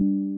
thank you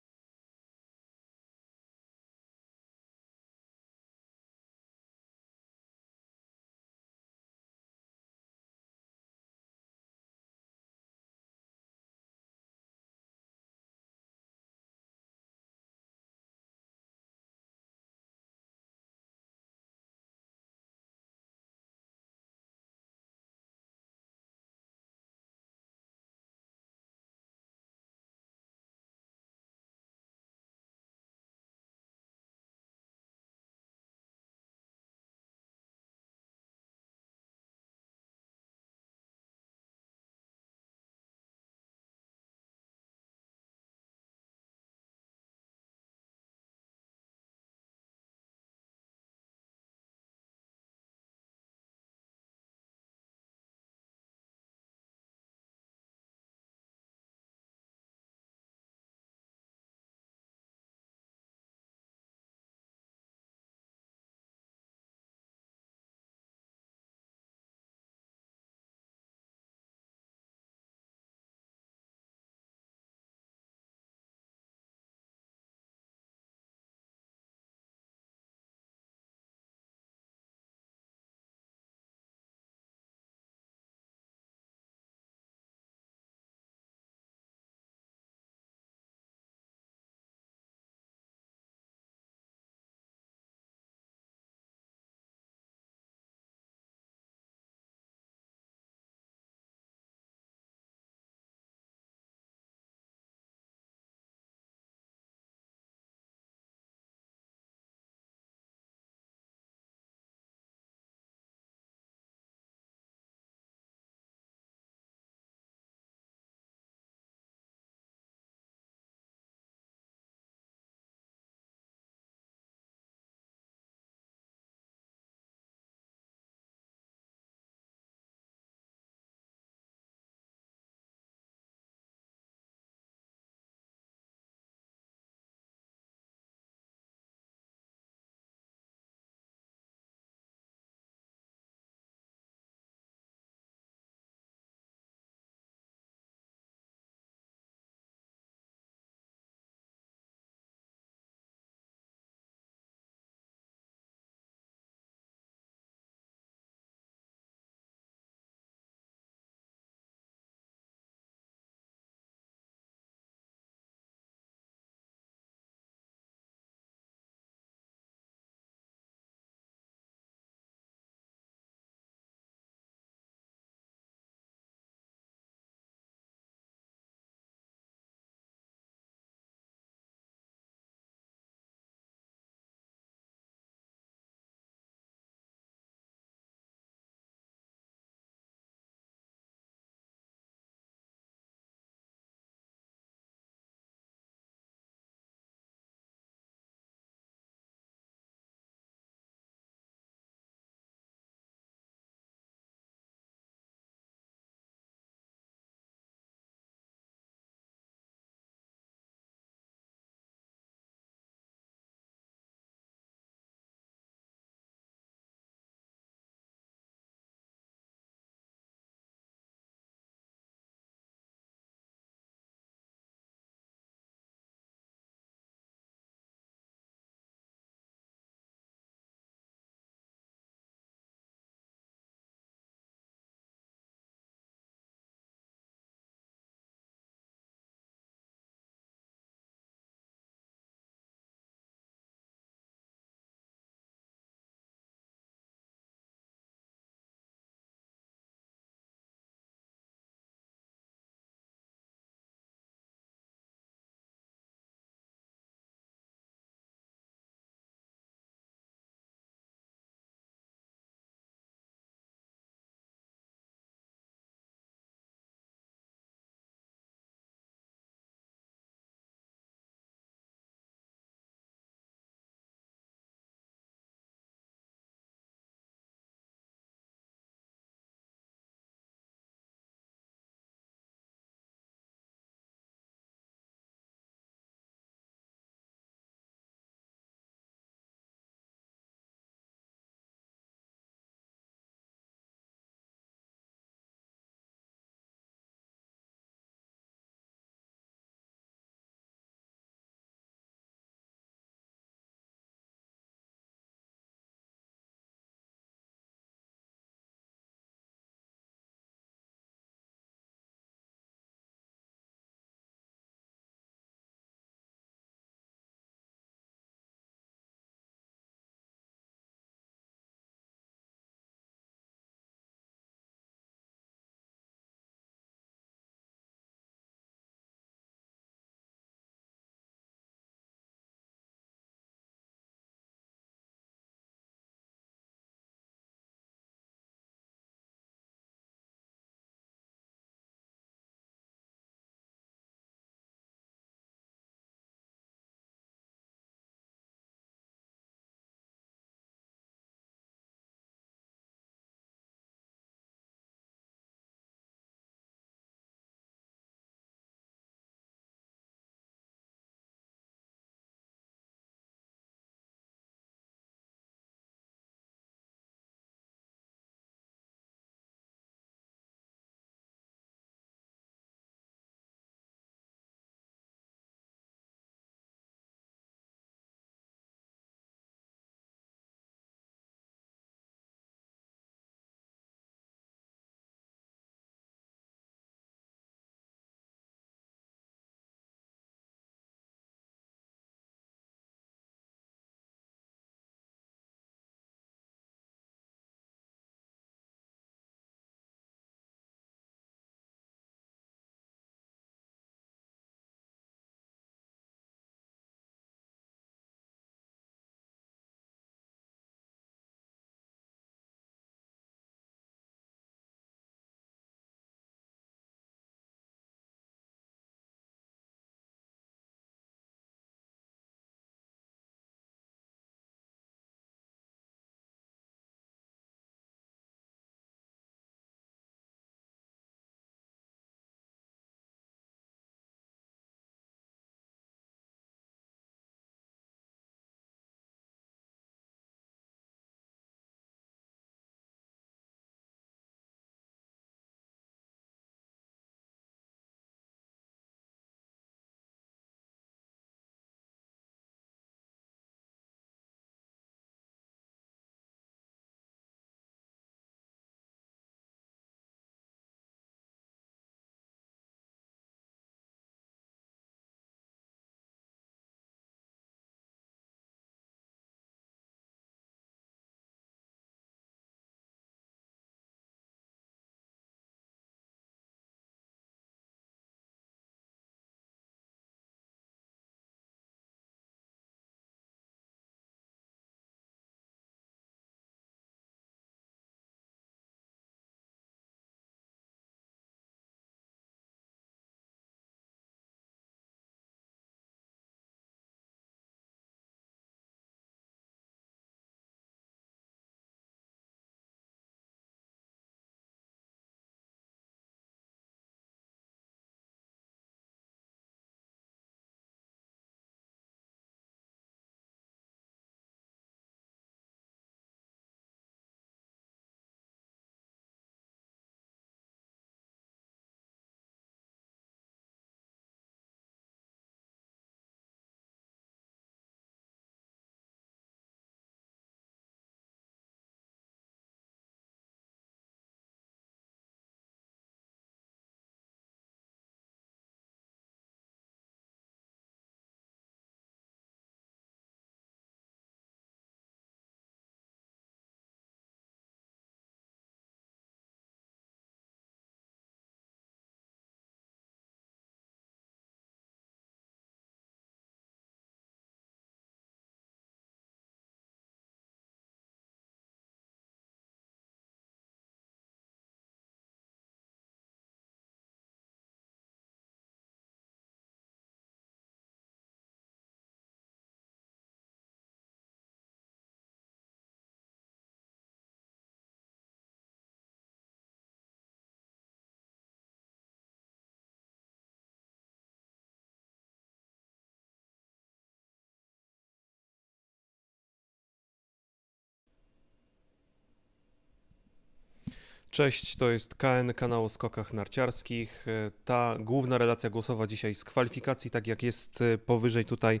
Cześć, to jest KN, kanał o skokach narciarskich. E, Ta główna relacja głosowa dzisiaj z kwalifikacji, tak jak jest e, powyżej tutaj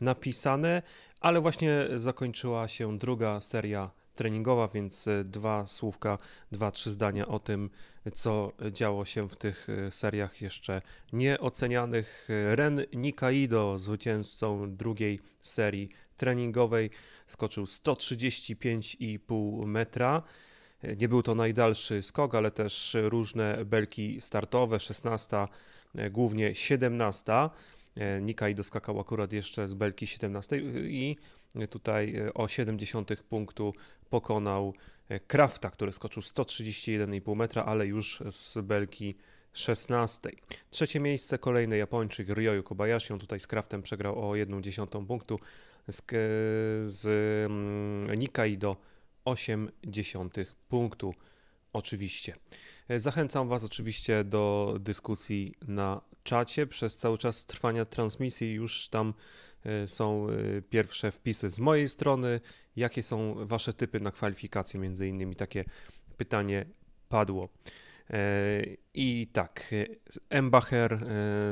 napisane, ale właśnie zakończyła się druga seria treningowa, więc e, dwa słówka, dwa, trzy zdania o tym, co działo się w tych seriach jeszcze nieocenianych. Ren Nikaido, zwycięzcą drugiej serii treningowej, skoczył 135,5 metra. Nie był to najdalszy skok, ale też różne belki startowe, 16, e, głównie 17. E, Nikaj doskakał akurat jeszcze z belki 17 i tutaj e, o 70 punktu pokonał Krafta, który skoczył 131,5 metra, ale już z belki 16. Trzecie miejsce kolejny Japończyk Ryoyu Kobayashi, on tutaj z Kraftem przegrał o 1,1 punktu, z, z mm, do 0,8 punktu. Oczywiście. E, Zachęcam Was oczywiście do dyskusji na czacie. Przez cały czas trwania transmisji już tam e, są e, pierwsze wpisy z mojej strony. Jakie są Wasze typy na kwalifikacje? Między innymi takie pytanie padło. I tak, Embacher,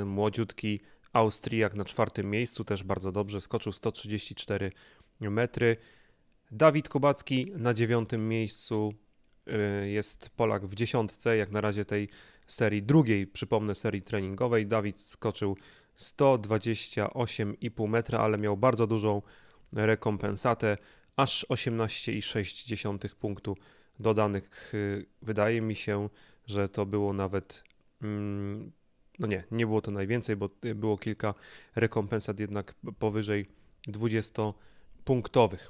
młodziutki Austriak na czwartym miejscu, też bardzo dobrze, skoczył 134 metry. Dawid Kubacki na dziewiątym miejscu y, jest Polak w dziesiątce, jak na razie tej serii drugiej, przypomnę, serii treningowej. Dawid skoczył 128,5 metra, ale miał bardzo dużą rekompensatę, aż 18,6 punktu dodanych. Y, wydaje mi się, że to było nawet. Mm, no nie, nie było to najwięcej, bo było kilka rekompensat jednak powyżej 20-punktowych.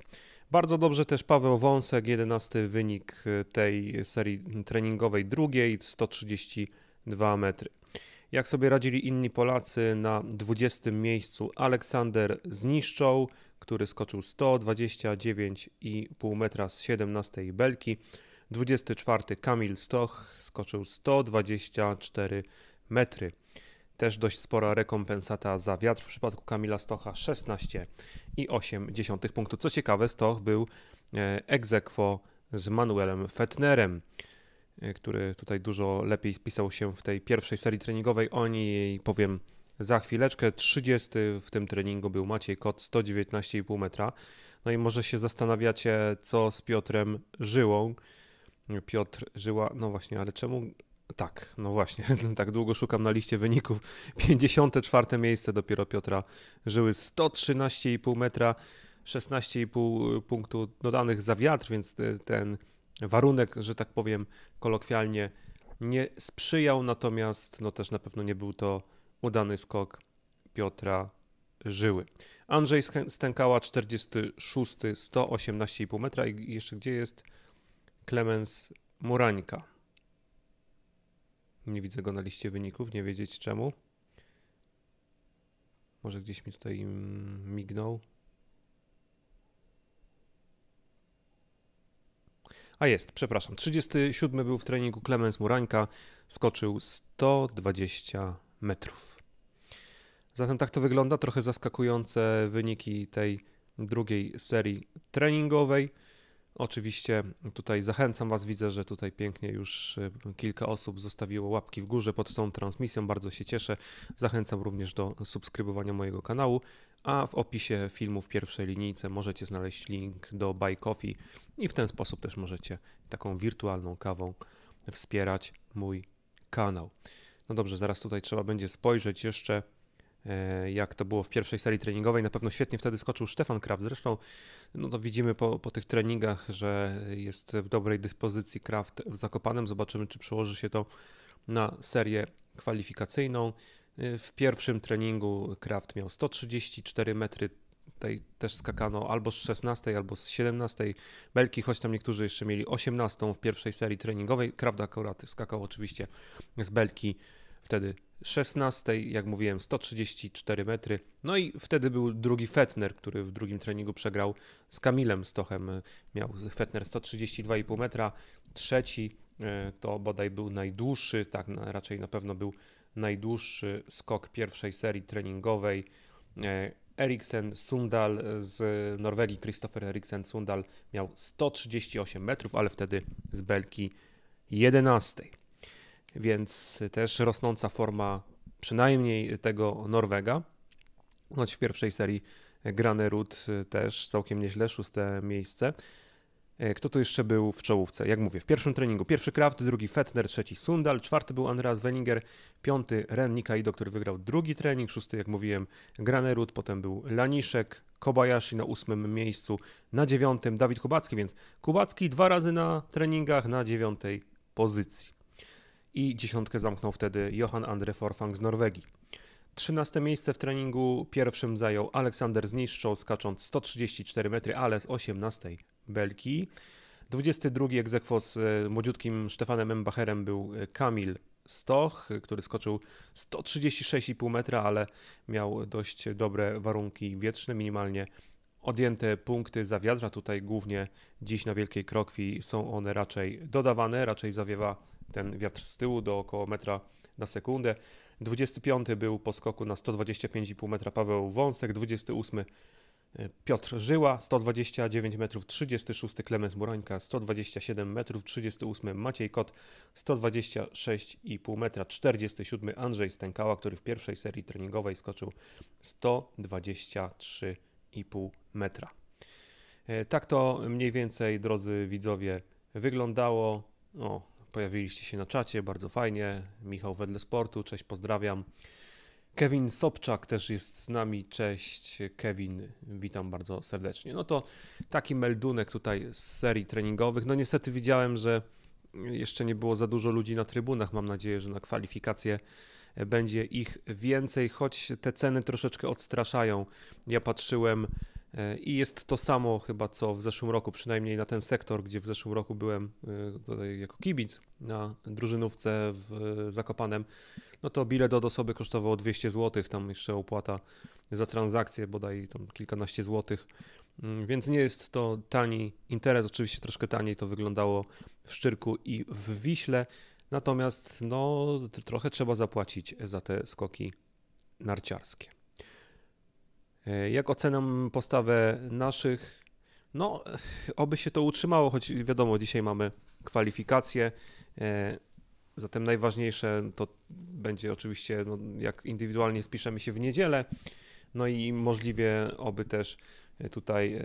Bardzo dobrze też Paweł Wąsek, 11 wynik y, tej serii treningowej drugiej, 132 metry. Jak sobie radzili inni Polacy na 20 miejscu Aleksander Zniszczą, który skoczył 129,5 metra z 17 belki. 24 Kamil Stoch skoczył 124 metry. Też dość spora rekompensata za wiatr w przypadku Kamila Stocha 16,8 punktu. Co ciekawe, Stoch był e, aequo z Manuelem Fettnerem, e, który tutaj dużo lepiej spisał się w tej pierwszej serii treningowej. O niej powiem za chwileczkę. 30 w tym treningu był Maciej Kot, 119,5 metra. No i może się zastanawiacie, co z Piotrem Żyłą. Piotr Żyła, no właśnie, ale czemu tak, no właśnie, tak długo szukam na liście wyników. 54 miejsce dopiero Piotra Żyły, 113,5 metra, 16,5 punktu dodanych za wiatr, więc ten warunek, że tak powiem kolokwialnie, nie sprzyjał, natomiast no też na pewno nie był to udany skok Piotra Żyły. Andrzej Stękała 46, 118,5 metra i jeszcze gdzie jest Klemens Murańka? Nie widzę go na liście wyników, nie wiedzieć czemu. Może gdzieś mi tutaj mignął. A jest, przepraszam. 37 był w treningu Klemens Murańka, skoczył 120 metrów. Zatem tak to wygląda. Trochę zaskakujące wyniki tej drugiej serii treningowej. Oczywiście tutaj zachęcam Was, widzę, że tutaj pięknie już e, kilka osób zostawiło łapki w górze pod tą transmisją, bardzo się cieszę. Zachęcam również do subskrybowania mojego kanału, a w opisie filmu w pierwszej linijce możecie znaleźć link do Buy Coffee i w ten sposób też możecie taką wirtualną kawą wspierać mój kanał. No dobrze, zaraz tutaj trzeba będzie spojrzeć jeszcze jak to było w pierwszej serii treningowej. Na pewno świetnie wtedy skoczył Stefan Kraft. Zresztą no to widzimy po, po tych treningach, że jest w dobrej dyspozycji Kraft w Zakopanem. Zobaczymy, czy przełoży się to na serię kwalifikacyjną. E, w pierwszym treningu Kraft miał 134 metry. Tutaj też skakano albo z 16, albo z 17 belki, choć tam niektórzy jeszcze mieli 18 w pierwszej serii treningowej. Kraft akurat skakał oczywiście z belki wtedy 16, jak mówiłem, 134 metry. No i wtedy był drugi Fetner, który w drugim treningu przegrał z Kamilem Stochem. Miał Fetner 132,5 metra. Trzeci e, to bodaj był najdłuższy, tak raczej na pewno był najdłuższy skok pierwszej serii treningowej. E, Eriksen Sundal z Norwegii, Christopher Eriksen Sundal miał 138 metrów, ale wtedy z belki 11. Więc też rosnąca forma przynajmniej tego Norwega, choć w pierwszej serii Granerud też całkiem nieźle, szóste miejsce. E, kto tu jeszcze był w czołówce? Jak mówię, w pierwszym treningu pierwszy Kraft, drugi Fettner, trzeci Sundal, czwarty był Andreas Wenninger, piąty Ren Nikaido, który wygrał drugi trening, szósty, jak mówiłem, Granerud, potem był Laniszek, Kobayashi na ósmym miejscu, na dziewiątym Dawid Kubacki, więc Kubacki dwa razy na treningach na dziewiątej pozycji. I dziesiątkę zamknął wtedy Johan Andre Forfang z Norwegii. 13 miejsce w treningu pierwszym zajął Aleksander Zniszczą, skacząc 134 metry, ale z 18 belki. 22 egzekwo z e, młodziutkim Stefanem Mbacherem był e, Kamil Stoch, który skoczył 136,5 metra, ale miał dość dobre warunki wietrzne, minimalnie odjęte punkty za. Tutaj głównie dziś na Wielkiej Krokwi są one raczej dodawane, raczej zawiewa ten wiatr z tyłu do około metra na sekundę. 25 był po skoku na 125,5 metra Paweł Wąsek, 28 e, Piotr Żyła, 129 metrów, 36 Klemens Murańka, 127 metrów, 38 Maciej Kot, 126,5 metra, 47 Andrzej Stękała, który w pierwszej serii treningowej skoczył 123,5 metra. E, tak to mniej więcej, drodzy widzowie, wyglądało. Pojawiliście się na czacie, bardzo fajnie. Michał Wedle Sportu, cześć, pozdrawiam. Kevin Sobczak też jest z nami, cześć Kevin, witam bardzo serdecznie. No to taki meldunek tutaj z serii treningowych. No niestety widziałem, że jeszcze nie było za dużo ludzi na trybunach. Mam nadzieję, że na kwalifikacje będzie ich więcej, choć te ceny troszeczkę odstraszają. Ja patrzyłem I jest to samo chyba co w zeszłym roku, przynajmniej na ten sektor, gdzie w zeszłym roku byłem e, tutaj jako kibic na drużynówce w Zakopanem, no to bilet od osoby kosztował 200 zł, tam jeszcze opłata za transakcję bodaj tam kilkanaście złotych, mm, więc nie jest to tani interes, oczywiście troszkę taniej to wyglądało w Szczyrku i w Wiśle, natomiast no trochę trzeba zapłacić za te skoki narciarskie. E, jak oceniam postawę naszych? No, oby się to utrzymało, choć wiadomo, dzisiaj mamy kwalifikacje. E, zatem najważniejsze to będzie oczywiście, no, jak indywidualnie spiszemy się w niedzielę. No i możliwie oby też tutaj e,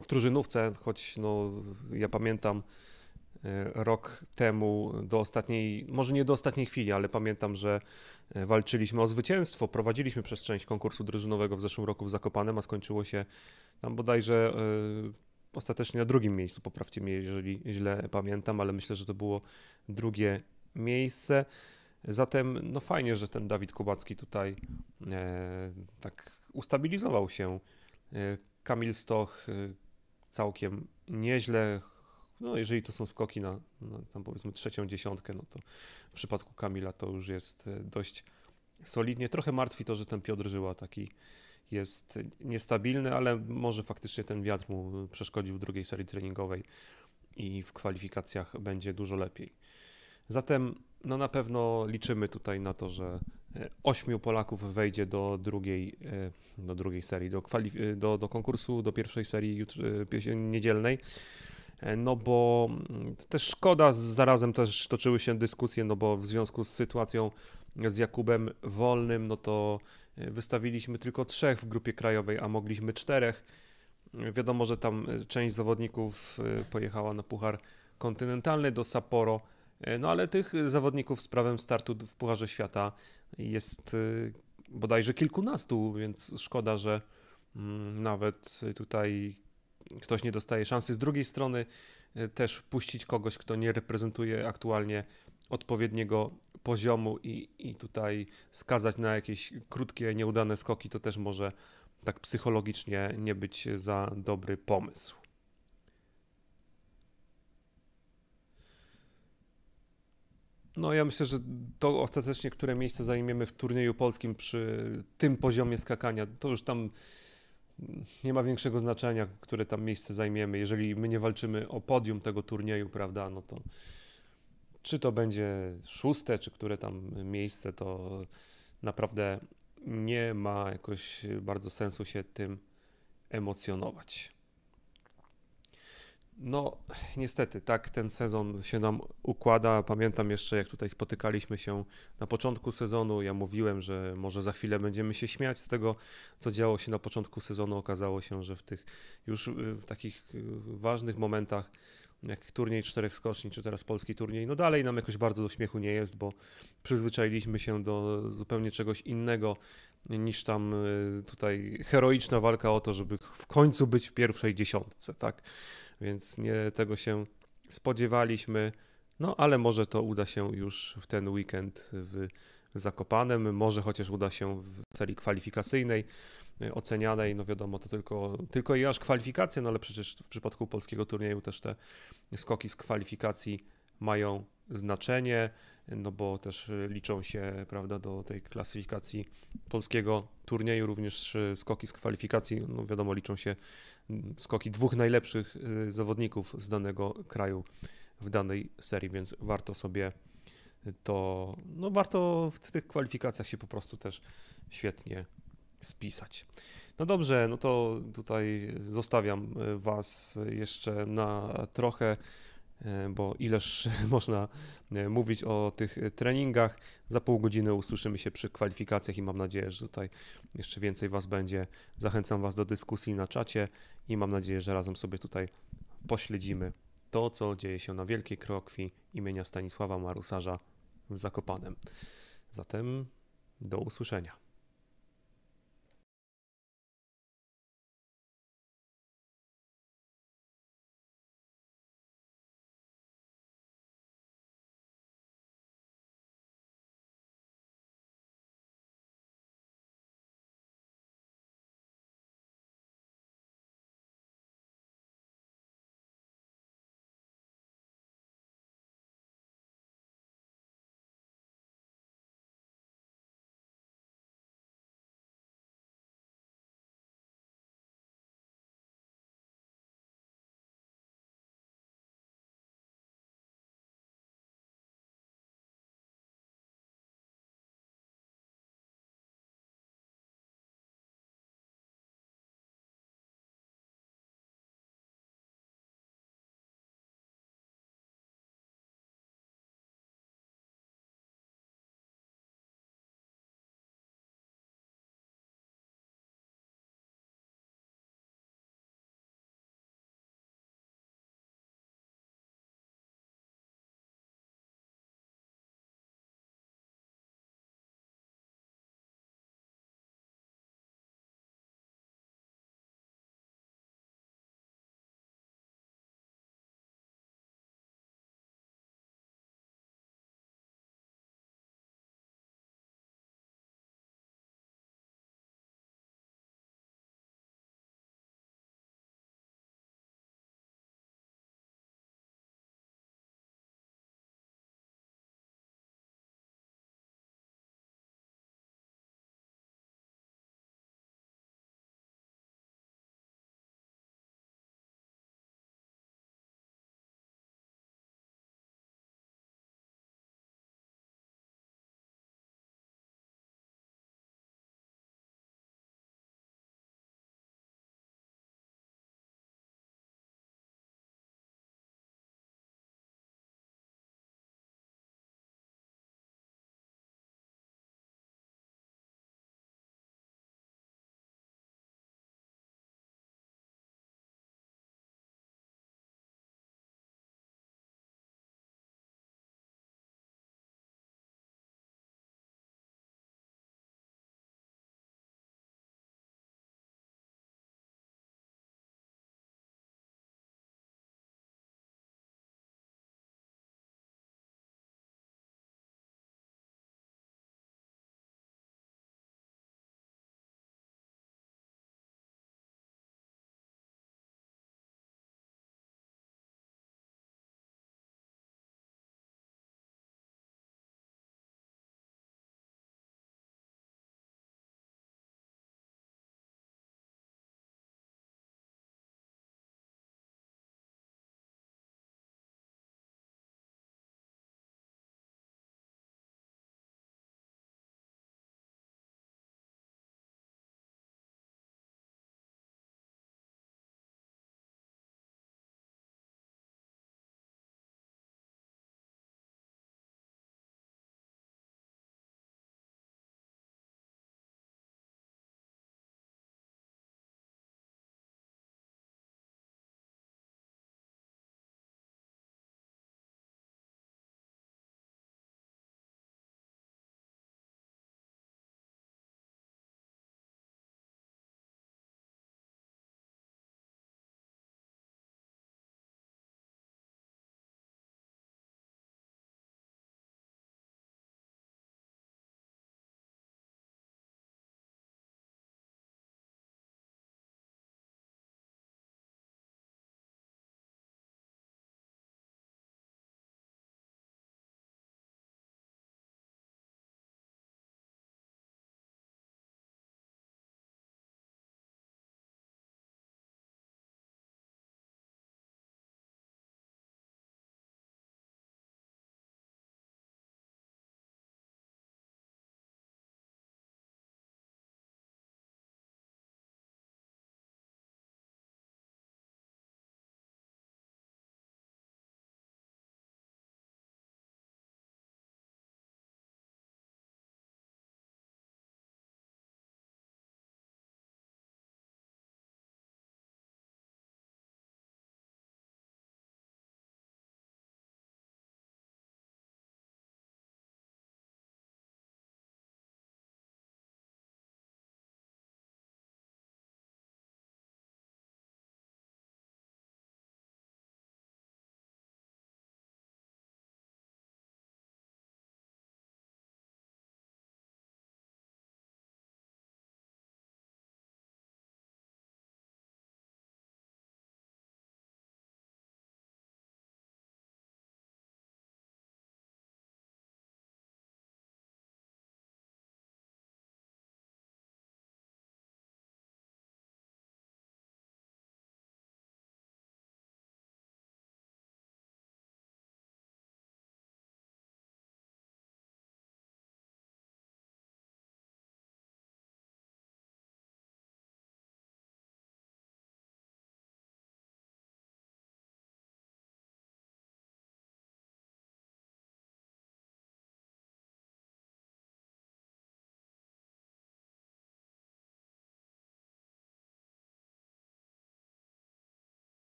w drużynówce, choć no, ja pamiętam rok temu do ostatniej, może nie do ostatniej chwili, ale pamiętam, że E, walczyliśmy o zwycięstwo, prowadziliśmy przez część konkursu drużynowego w zeszłym roku w Zakopanem, a skończyło się tam bodajże y, ostatecznie na drugim miejscu, poprawcie mnie, jeżeli źle pamiętam, ale myślę, że to było drugie miejsce. Zatem no fajnie, że ten Dawid Kubacki tutaj e, tak ustabilizował się. Kamil Stoch całkiem nieźle, no, jeżeli to są skoki na, na tam powiedzmy trzecią dziesiątkę, no to w przypadku Kamila to już jest e, dość solidnie. Trochę martwi to, że ten Piotr Żyła taki jest niestabilny, ale może faktycznie ten wiatr mu przeszkodził w drugiej serii treningowej i w kwalifikacjach będzie dużo lepiej. Zatem no na pewno liczymy tutaj na to, że e, ośmiu Polaków wejdzie do drugiej, e, do drugiej serii, do, do, do konkursu, do pierwszej serii niedzielnej. E, no bo mm, też szkoda, zarazem też toczyły się dyskusje, no bo w związku z sytuacją z Jakubem Wolnym, no to e, wystawiliśmy tylko trzech w grupie krajowej, a mogliśmy czterech. E, wiadomo, że tam część zawodników pojechała na Puchar Kontynentalny do Sapporo, no ale tych zawodników z prawem startu w Pucharze Świata jest bodajże kilkunastu, więc szkoda, że mm, nawet tutaj ktoś nie dostaje szansy. Z drugiej strony e, też puścić kogoś, kto nie reprezentuje aktualnie odpowiedniego poziomu i, i tutaj skazać na jakieś krótkie, nieudane skoki, to też może tak psychologicznie nie być za dobry pomysł. No ja myślę, że to ostatecznie, które miejsce zajmiemy w turnieju polskim przy tym poziomie skakania, to już tam nie ma większego znaczenia, które tam miejsce zajmiemy. Jeżeli my nie walczymy o podium tego turnieju, prawda, no to czy to będzie szóste, czy które tam miejsce, to naprawdę nie ma jakoś bardzo sensu się tym emocjonować. No, niestety, tak ten sezon się nam układa. Pamiętam jeszcze, jak tutaj spotykaliśmy się na początku sezonu. Ja mówiłem, że może za chwilę będziemy się śmiać z tego, co działo się na początku sezonu. Okazało się, że w tych już w takich ważnych momentach, jak turniej czterech skoczni, czy teraz polski turniej, no dalej nam jakoś bardzo do śmiechu nie jest, bo przyzwyczailiśmy się do zupełnie czegoś innego niż tam y, tutaj heroiczna walka o to, żeby w końcu być w pierwszej dziesiątce, tak? Więc nie tego się spodziewaliśmy, no ale może to uda się już w ten weekend w Zakopanem, może chociaż uda się w serii kwalifikacyjnej y, ocenianej, no wiadomo, to tylko, tylko i aż kwalifikacje, no ale przecież w przypadku polskiego turnieju też te skoki z kwalifikacji mają znaczenie, no bo też liczą się, prawda, do tej klasyfikacji polskiego turnieju. Również skoki z kwalifikacji, no wiadomo, liczą się skoki dwóch najlepszych y, zawodników z danego kraju w danej serii, więc warto sobie to, no warto w tych kwalifikacjach się po prostu też świetnie spisać. No dobrze, no to tutaj zostawiam y, Was jeszcze na trochę E, bo ileż można mówić o tych treningach. Za pół godziny usłyszymy się przy kwalifikacjach i mam nadzieję, że tutaj jeszcze więcej Was będzie. Zachęcam Was do dyskusji na czacie i mam nadzieję, że razem sobie tutaj pośledzimy to, co dzieje się na Wielkiej Krokwi imienia Stanisława Marusarza w Zakopanem. Zatem do usłyszenia.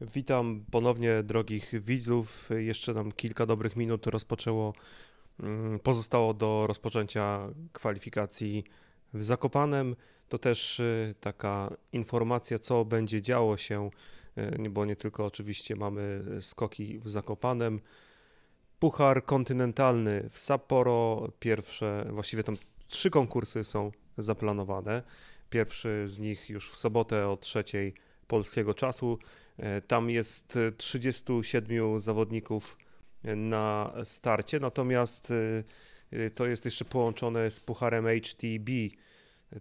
Witam ponownie drogich widzów. Jeszcze nam kilka dobrych minut rozpoczęło, mm, pozostało do rozpoczęcia kwalifikacji w Zakopanem. To też y, taka informacja, co będzie działo się, y, bo nie tylko oczywiście mamy skoki w Zakopanem. Puchar kontynentalny w Sapporo. Pierwsze, właściwie tam trzy konkursy są zaplanowane. Pierwszy z nich już w sobotę o trzeciej polskiego czasu. E, tam jest 37 zawodników na starcie, natomiast e, to jest jeszcze połączone z pucharem HTB.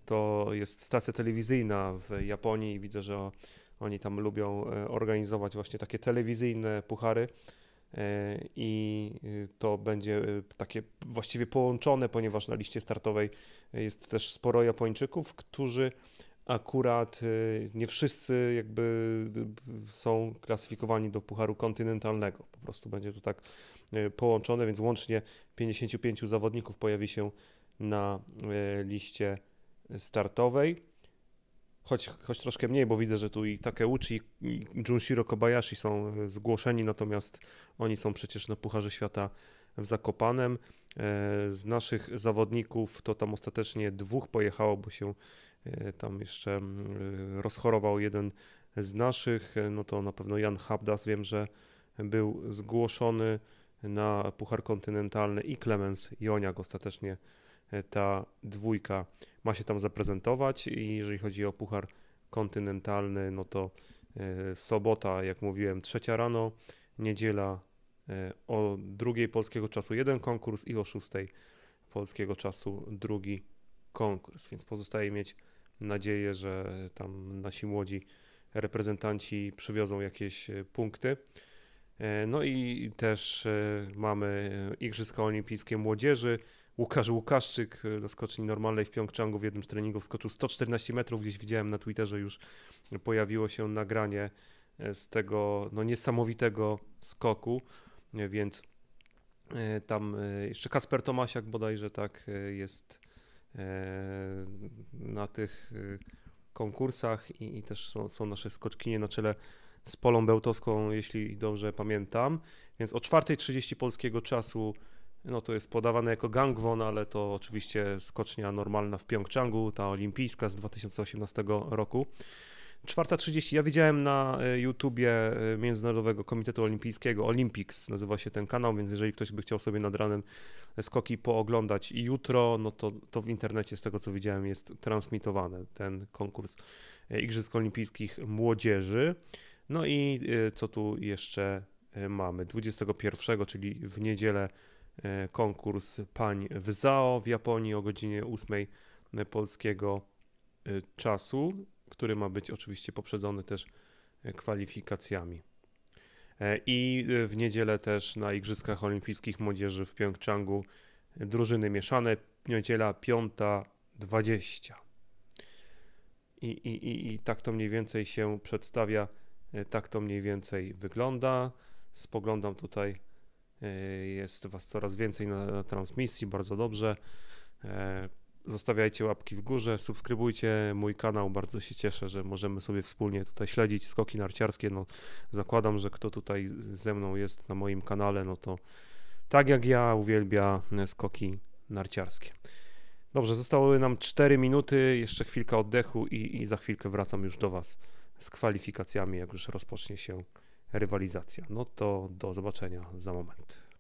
To jest stacja telewizyjna w Japonii. Widzę, że oni tam lubią e, organizować właśnie takie telewizyjne puchary. I to będzie takie właściwie połączone, ponieważ na liście startowej jest też sporo Japończyków, którzy akurat y, nie wszyscy jakby y, są klasyfikowani do Pucharu Kontynentalnego. Po prostu będzie to tak y, połączone, więc łącznie 55 zawodników pojawi się na liście startowej. Choć, choć troszkę mniej, bo widzę, że tu i Takeuchi i Junshiro Kobayashi są zgłoszeni, natomiast oni są przecież na Pucharze Świata w Zakopanem. Z naszych zawodników to tam ostatecznie dwóch pojechało, bo się E, tam jeszcze mm, rozchorował jeden z naszych, e, no to na pewno Jan Habdas, wiem, że był zgłoszony na Puchar Kontynentalny i Clemens Joniak. Ostatecznie e, ta dwójka ma się tam zaprezentować i jeżeli chodzi o Puchar Kontynentalny, no to sobota, jak mówiłem, trzecia rano, niedziela o drugiej polskiego czasu jeden konkurs i o szóstej polskiego czasu drugi konkurs, więc pozostaje mieć nadzieję, że tam nasi młodzi reprezentanci przywiozą jakieś e, punkty. E, no i też e, mamy Igrzyska Olimpijskie Młodzieży. Łukasz Łukaszczyk na skoczni normalnej w Pjongczangu w jednym z treningów skoczył 114 metrów. Gdzieś widziałem na Twitterze już pojawiło się nagranie z tego no, niesamowitego skoku, więc tam jeszcze Kasper Tomasiak bodajże tak jest na tych e, konkursach i, i też są, są, nasze skoczkinie na czele z Polą Bełtowską, jeśli dobrze pamiętam. Więc o 4.30 polskiego czasu no to jest podawane jako gangwon, ale to oczywiście skocznia normalna w Pjongczangu, ta olimpijska z 2018 roku. 4.30. Ja widziałem na e, YouTubie e, Międzynarodowego Komitetu Olimpijskiego, Olympics nazywa się ten kanał, więc jeżeli ktoś by chciał sobie nad ranem skoki pooglądać i jutro, no to, to w internecie z tego co widziałem jest transmitowany ten konkurs e, Igrzysk Olimpijskich Młodzieży. No i co tu jeszcze mamy? 21, czyli w niedzielę konkurs pań w Zao w Japonii o godzinie 8 polskiego czasu który ma być oczywiście poprzedzony też e, kwalifikacjami. E, I e, w niedzielę też na Igrzyskach Olimpijskich Młodzieży w Pjongczangu drużyny mieszane, niedziela 5.20. I, i, i, I tak to mniej więcej się przedstawia, tak to mniej więcej wygląda. Spoglądam tutaj, jest Was coraz więcej na, na transmisji, bardzo dobrze. Zostawiajcie łapki w górze, subskrybujcie mój kanał. Bardzo się cieszę, że możemy sobie wspólnie tutaj śledzić skoki narciarskie. No, zakładam, że kto tutaj ze mną jest na moim kanale, no to tak jak ja uwielbia skoki narciarskie. Dobrze, zostały nam 4 minuty, jeszcze chwilka oddechu i, i za chwilkę wracam już do Was z kwalifikacjami, jak już rozpocznie się rywalizacja. No to do zobaczenia za moment.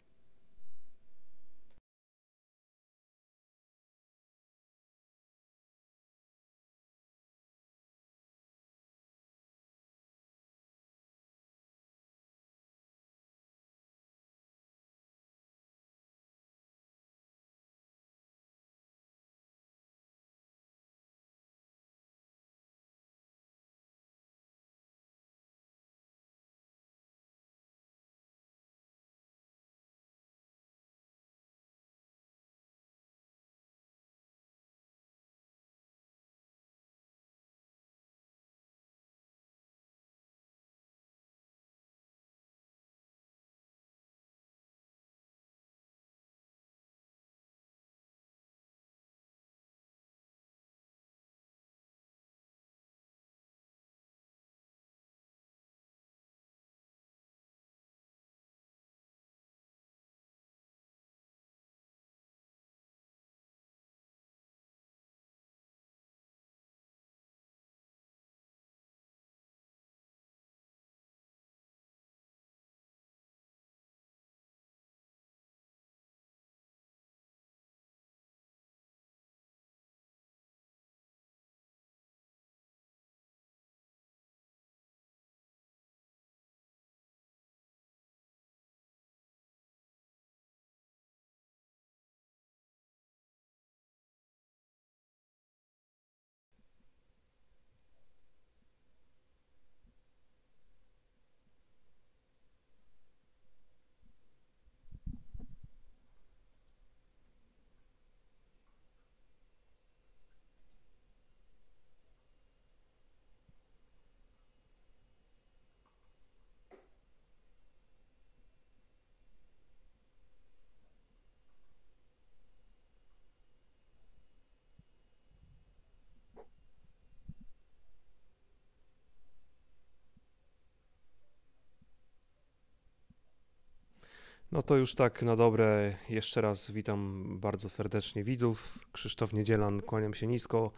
No to już tak na dobre. Jeszcze raz witam bardzo serdecznie widzów. Krzysztof Niedzielan, kłaniam się nisko.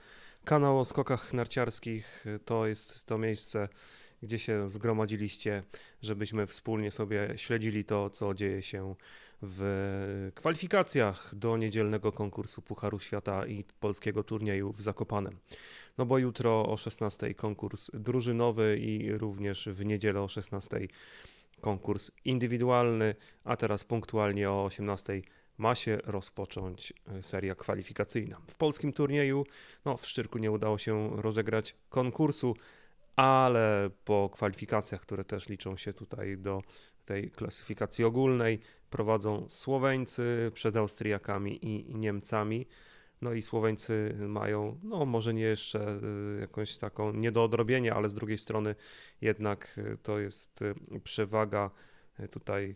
Kanał o skokach narciarskich to jest to miejsce, gdzie się zgromadziliście, żebyśmy wspólnie sobie śledzili to, co dzieje się w kwalifikacjach do niedzielnego konkursu Pucharu Świata i polskiego turnieju w Zakopanem. No bo jutro o 16 konkurs drużynowy i również w niedzielę o 16 konkurs indywidualny, a teraz punktualnie o 18 ma się rozpocząć e, seria kwalifikacyjna. W polskim turnieju, no w Szczyrku nie udało się rozegrać konkursu, ale po kwalifikacjach, które też liczą się tutaj do tej klasyfikacji ogólnej, prowadzą Słoweńcy przed Austriakami i Niemcami. No i Słoweńcy mają, no może nie jeszcze y, jakąś taką nie do odrobienia, ale z drugiej strony jednak y, to jest y, przewaga tutaj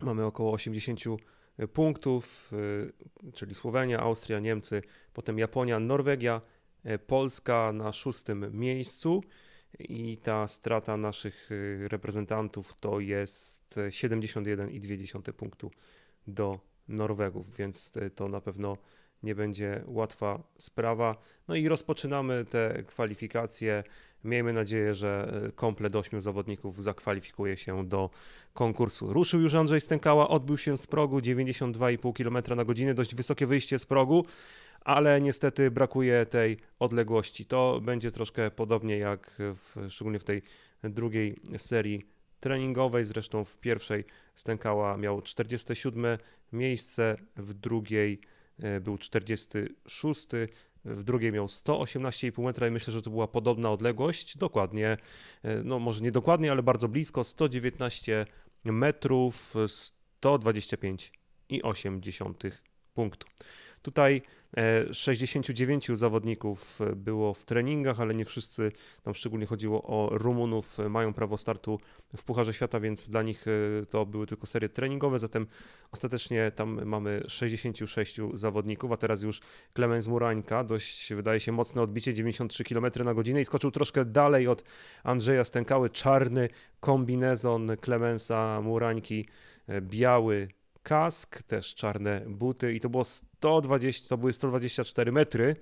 mamy około 80 punktów, czyli Słowenia, Austria, Niemcy, potem Japonia, Norwegia, Polska na szóstym miejscu i ta strata naszych reprezentantów to jest 71,2 punktu do Norwegów, więc to na pewno nie będzie łatwa sprawa. No i rozpoczynamy te kwalifikacje. Miejmy nadzieję, że e, komplet ośmiu zawodników zakwalifikuje się do konkursu. Ruszył już Andrzej Stękała, odbył się z progu 92,5 km na godzinę, dość wysokie wyjście z progu, ale niestety brakuje tej odległości. To będzie troszkę podobnie jak w, szczególnie w tej drugiej serii treningowej. Zresztą w pierwszej Stękała miał 47 miejsce, w drugiej e, był 46, w drugiej miał 118,5 metra i myślę, że to była podobna odległość, dokładnie, e, no może nie dokładnie, ale bardzo blisko, 119 metrów, 125,8 punktu. Tutaj 69 e, zawodników było w treningach, ale nie wszyscy, tam szczególnie chodziło o Rumunów, mają prawo startu w Pucharze Świata, więc dla nich e, to były tylko serie treningowe, zatem ostatecznie tam mamy 66 zawodników, a teraz już Klemens Murańka, dość wydaje się mocne odbicie, 93 km na godzinę i skoczył troszkę dalej od Andrzeja Stękały, czarny kombinezon Klemensa Murańki, e, biały kask, też czarne buty i to było 120, to były 124 metry,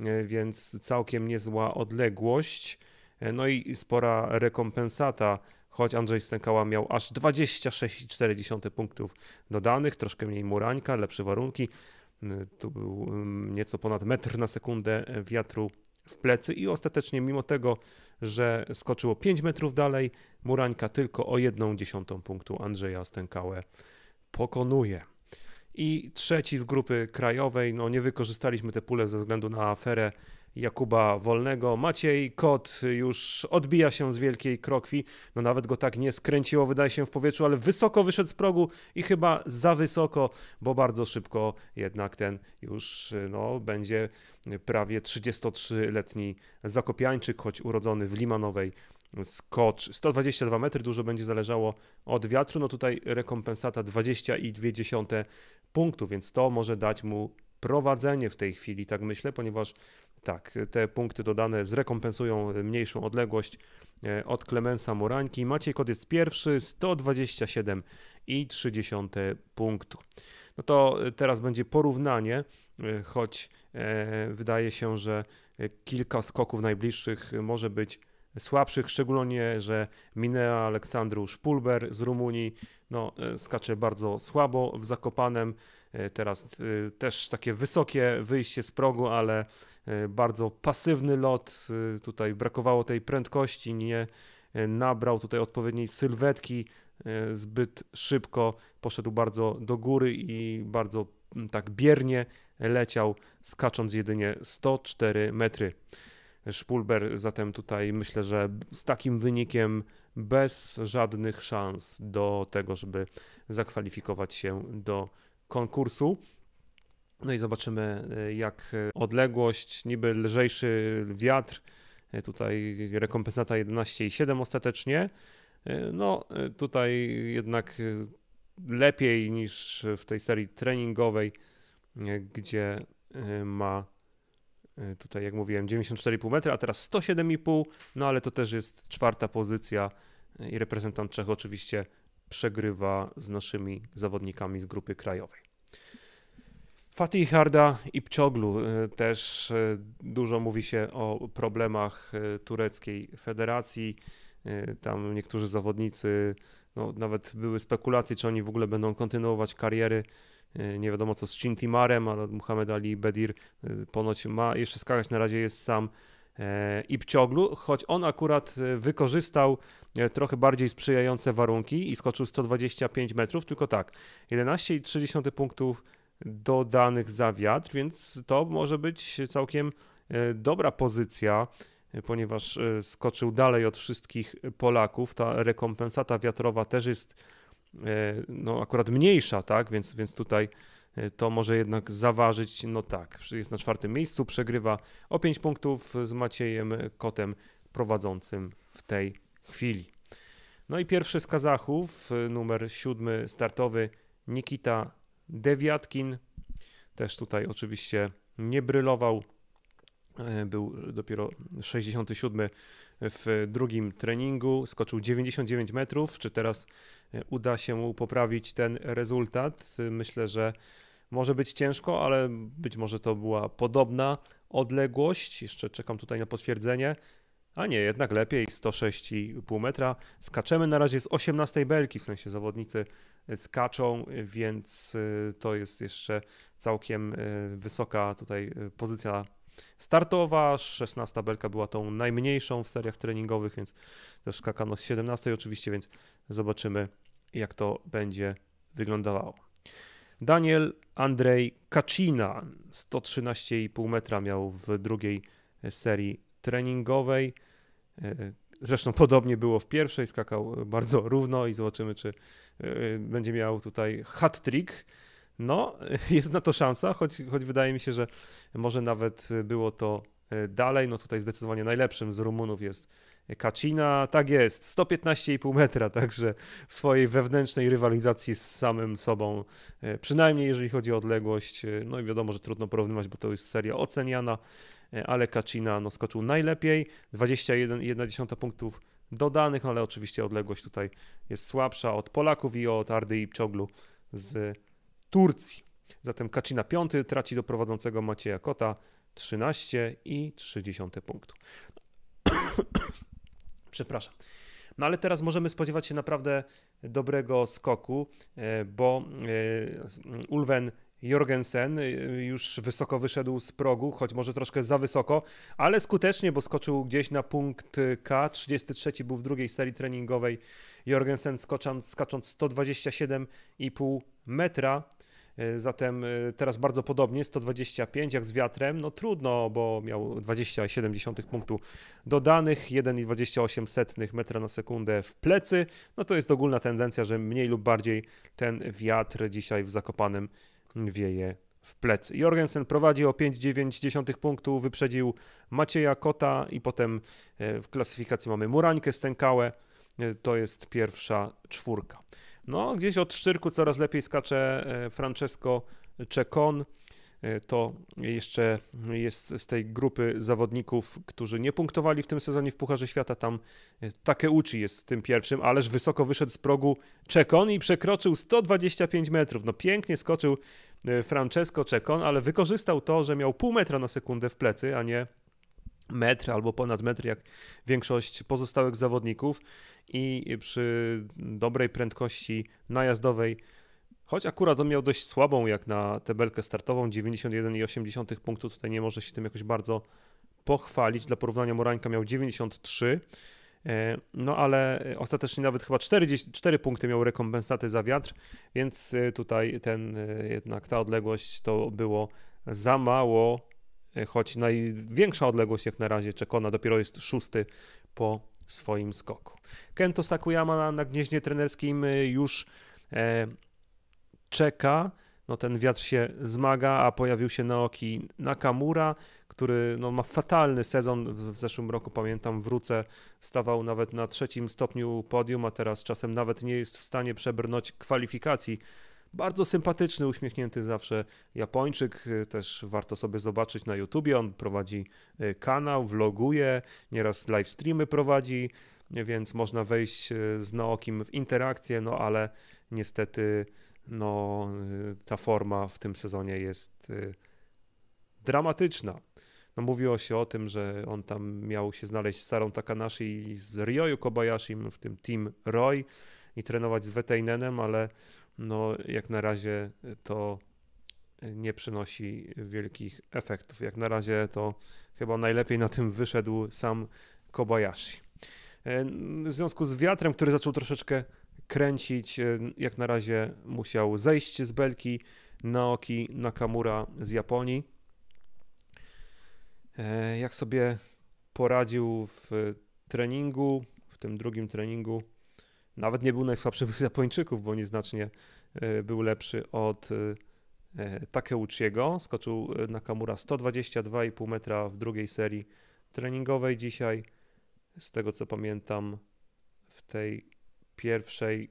e, więc całkiem niezła odległość. E, no i spora rekompensata, choć Andrzej Stękała miał aż 26,4 punktów dodanych, troszkę mniej murańka, lepsze warunki. E, to był nieco ponad metr na sekundę wiatru w plecy i ostatecznie mimo tego, że skoczyło 5 metrów dalej, Murańka tylko o 1 dziesiątą punktu Andrzeja Stękałę pokonuje. I trzeci z grupy krajowej, no nie wykorzystaliśmy te pule ze względu na aferę Jakuba Wolnego. Maciej Kot już odbija się z wielkiej krokwi. No nawet go tak nie skręciło, wydaje się w powietrzu, ale wysoko wyszedł z progu i chyba za wysoko, bo bardzo szybko jednak ten już no, będzie prawie 33-letni Zakopiańczyk, choć urodzony w Limanowej skocz 122 metry, dużo będzie zależało od wiatru, no tutaj rekompensata 20,2 punktu, więc to może dać mu prowadzenie w tej chwili, tak myślę, ponieważ tak, te punkty dodane zrekompensują mniejszą odległość e, od Klemensa Morańki. Maciej Kot jest pierwszy, 127,3 punktu. No to teraz będzie porównanie, e, choć e, wydaje się, że kilka skoków najbliższych może być słabszych, szczególnie, że Minea Aleksandru Szpulber z Rumunii no, e, skacze bardzo słabo w Zakopanem. E, teraz e, też takie wysokie wyjście z progu, ale bardzo pasywny lot. Tutaj brakowało tej prędkości, nie nabrał tutaj odpowiedniej sylwetki zbyt szybko. Poszedł bardzo do góry i bardzo tak biernie leciał, skacząc jedynie 104 metry. Szpulber zatem tutaj myślę, że z takim wynikiem bez żadnych szans do tego, żeby zakwalifikować się do konkursu. No i zobaczymy, jak odległość, niby lżejszy wiatr, tutaj rekompensata 11,7 ostatecznie. No tutaj jednak lepiej niż w tej serii treningowej, gdzie ma E, tutaj, jak mówiłem, 94,5 metra, a teraz 107,5, no ale to też jest czwarta pozycja e, i reprezentant Czech oczywiście przegrywa z naszymi zawodnikami z grupy krajowej. Fatih Harda i Pczoglu e, też dużo mówi się o problemach tureckiej federacji. Tam niektórzy zawodnicy, no, nawet były spekulacje, czy oni w ogóle będą kontynuować kariery. Nie wiadomo co z Cintimarem, ale Muhammad Ali Bedir ponoć ma jeszcze skakać, na razie jest sam i Pcioglu, choć on akurat wykorzystał trochę bardziej sprzyjające warunki i skoczył 125 metrów, tylko tak, 11,3 punktów dodanych za wiatr, więc to może być całkiem e, dobra pozycja, e, ponieważ e, skoczył dalej od wszystkich Polaków. Ta rekompensata wiatrowa też jest no, akurat mniejsza, tak? Więc, więc tutaj to może jednak zaważyć. No tak, jest na czwartym miejscu, przegrywa o 5 punktów z Maciejem Kotem prowadzącym w tej chwili. No i pierwszy z Kazachów, numer siódmy startowy, Nikita Dewiatkin też tutaj oczywiście nie brylował. E, był dopiero 67 w drugim treningu, skoczył 99 metrów. Czy teraz e, uda się mu poprawić ten rezultat? Myślę, że może być ciężko, ale być może to była podobna odległość. Jeszcze czekam tutaj na potwierdzenie. A nie, jednak lepiej, 106,5 metra. Skaczemy na razie z 18 belki, w sensie zawodnicy skaczą, więc y, to jest jeszcze całkiem wysoka tutaj pozycja startowa. 16 belka była tą najmniejszą w seriach treningowych, więc też skakano z 17 oczywiście, więc zobaczymy jak to będzie wyglądało. Daniel Andrzej Kaczina 113,5 metra miał w drugiej serii treningowej. Zresztą podobnie było w pierwszej, skakał bardzo równo i zobaczymy, czy e, będzie miał tutaj hat-trick. No, jest na to szansa, choć, choć wydaje mi się, że może nawet było to e, dalej. No tutaj zdecydowanie najlepszym z Rumunów jest Kacina. Tak jest, 115,5 metra, także w swojej wewnętrznej rywalizacji z samym sobą, e, przynajmniej jeżeli chodzi o odległość. No i wiadomo, że trudno porównywać, bo to jest seria oceniana. E, ale Kacina no, skoczył najlepiej, 21,1 punktów dodanych, no, ale oczywiście odległość tutaj jest słabsza od Polaków i od Ardy i Pczoglu z Turcji. Zatem Kacina piąty traci do prowadzącego Macieja Kota 13,3 punktu. Przepraszam. No ale teraz możemy spodziewać się naprawdę dobrego skoku, e, bo e, Ulven Jorgensen y, już wysoko wyszedł z progu, choć może troszkę za wysoko, ale skutecznie, bo skoczył gdzieś na punkt K. 33 był w drugiej serii treningowej. Jorgensen skocząc, skacząc 127,5 metra. Y, zatem y, teraz bardzo podobnie, 125 jak z wiatrem. No trudno, bo miał 20,7 punktu dodanych, 1,28 metra na sekundę w plecy. No to jest ogólna tendencja, że mniej lub bardziej ten wiatr dzisiaj w Zakopanem wieje w plecy. Jorgensen prowadzi o 5,9 punktu, wyprzedził Macieja Kota i potem e, w klasyfikacji mamy Murańkę Stękałę, e, to jest pierwsza czwórka. No, gdzieś od Szczyrku coraz lepiej skacze e, Francesco Czekon, to jeszcze jest z tej grupy zawodników, którzy nie punktowali w tym sezonie w Pucharze Świata. Tam e, Takeuchi jest tym pierwszym, ależ wysoko wyszedł z progu Czekon i przekroczył 125 metrów. No pięknie skoczył e, Francesco Czekon, ale wykorzystał to, że miał pół metra na sekundę w plecy, a nie metr albo ponad metr, jak większość pozostałych zawodników i przy dobrej prędkości najazdowej Choć akurat on miał dość słabą jak na tebelkę startową, 91,8 punktu, tutaj nie może się tym jakoś bardzo pochwalić. Dla porównania Morańka miał 93, e, no ale ostatecznie nawet chyba 4, 4 punkty miał rekompensaty za wiatr, więc e, tutaj ten e, jednak ta odległość to było za mało, choć największa odległość jak na razie Czekona dopiero jest szósty po swoim skoku. Kento Sakuyama na, na trenerskim już czeka, no ten wiatr się zmaga, a pojawił się Naoki Nakamura, który no, ma fatalny sezon. W zeszłym roku, pamiętam, wrócę, stawał nawet na trzecim stopniu podium, a teraz czasem nawet nie jest w stanie przebrnąć kwalifikacji. Bardzo sympatyczny, uśmiechnięty zawsze Japończyk, też warto sobie zobaczyć na YouTubie, on prowadzi y, kanał, vloguje, nieraz live streamy prowadzi, więc można wejść z Naokim w interakcję, no ale niestety no, ta forma w tym sezonie jest dramatyczna. No, mówiło się o tym, że on tam miał się znaleźć z Sarą Takanashi i z Ryoyu Kobayashi w tym Team Roy i trenować z Weteinanem, ale no, jak na razie to nie przynosi wielkich efektów. Jak na razie to chyba najlepiej na tym wyszedł sam Kobayashi. E, w związku z wiatrem, który zaczął troszeczkę kręcić, e, jak na razie musiał zejść z belki Naoki Nakamura z Japonii. E, jak sobie poradził w treningu, w tym drugim treningu, nawet nie był najsłabszy z Japończyków, bo nieznacznie e, był lepszy od Takeuchiego. Skoczył Nakamura 122,5 metra w drugiej serii treningowej dzisiaj. Z tego co pamiętam, w tej pierwszej.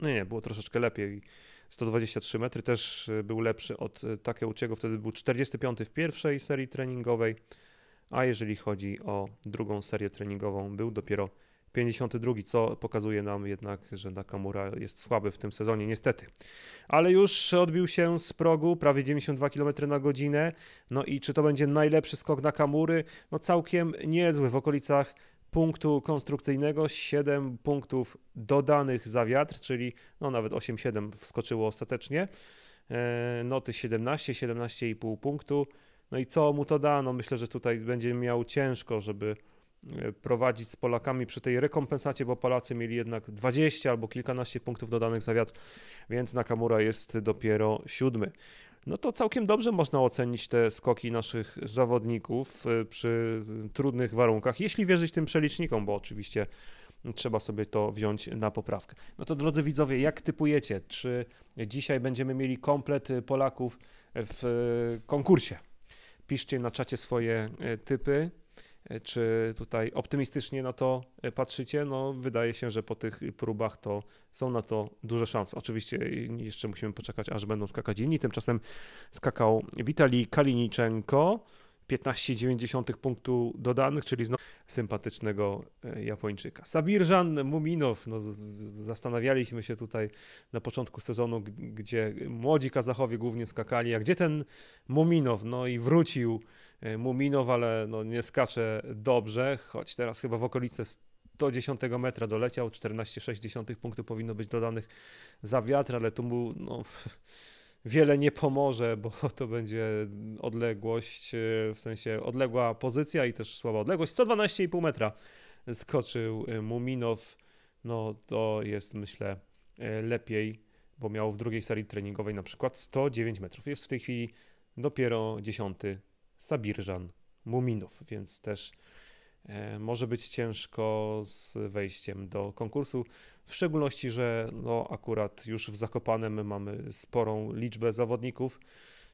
No nie, było troszeczkę lepiej. 123 metry też był lepszy od Takeuchiego, wtedy był 45 w pierwszej serii treningowej, a jeżeli chodzi o drugą serię treningową, był dopiero 52, co pokazuje nam jednak, że Nakamura jest słaby w tym sezonie, niestety. Ale już odbił się z progu, prawie 92 km na godzinę. No i czy to będzie najlepszy skok Nakamury? No całkiem niezły, w okolicach punktu konstrukcyjnego, 7 punktów dodanych za wiatr, czyli no nawet 8-7 wskoczyło ostatecznie. E, noty 17, 17,5 punktu. No i co mu to da? No myślę, że tutaj będzie miał ciężko, żeby e, prowadzić z Polakami przy tej rekompensacie, bo Polacy mieli jednak 20 albo kilkanaście punktów dodanych za wiatr, więc Nakamura jest dopiero siódmy no to całkiem dobrze można ocenić te skoki naszych zawodników y, przy trudnych warunkach, jeśli wierzyć tym przelicznikom, bo oczywiście trzeba sobie to wziąć na poprawkę. No to drodzy widzowie, jak typujecie? Czy dzisiaj będziemy mieli komplet Polaków w konkursie? Piszcie na czacie swoje y, typy. E, czy tutaj optymistycznie na to e, patrzycie? No, wydaje się, że po tych próbach to są na to duże szanse. Oczywiście jeszcze musimy poczekać, aż będą skakać inni. Tymczasem skakał Witali Kaliniczenko. 15,9 punktu dodanych, czyli znowu sympatycznego e, Japończyka. Sabirżan Muminow, no, zastanawialiśmy się tutaj na początku sezonu, gdzie młodzi Kazachowie głównie skakali, a gdzie ten Muminow? No i wrócił e, Muminow, ale no, nie skacze dobrze, choć teraz chyba w okolice 110 metra doleciał, 14,6 punktu powinno być dodanych za wiatr, ale tu mu no, wiele nie pomoże, bo to będzie odległość, e, w sensie odległa pozycja i też słaba odległość. 112,5 metra skoczył e, Muminow. No to jest myślę e, lepiej, bo miał w drugiej serii treningowej na przykład 109 metrów. Jest w tej chwili dopiero dziesiąty Sabirżan Muminow, więc też może być ciężko z wejściem do konkursu, w szczególności, że no akurat już w Zakopanem mamy sporą liczbę zawodników.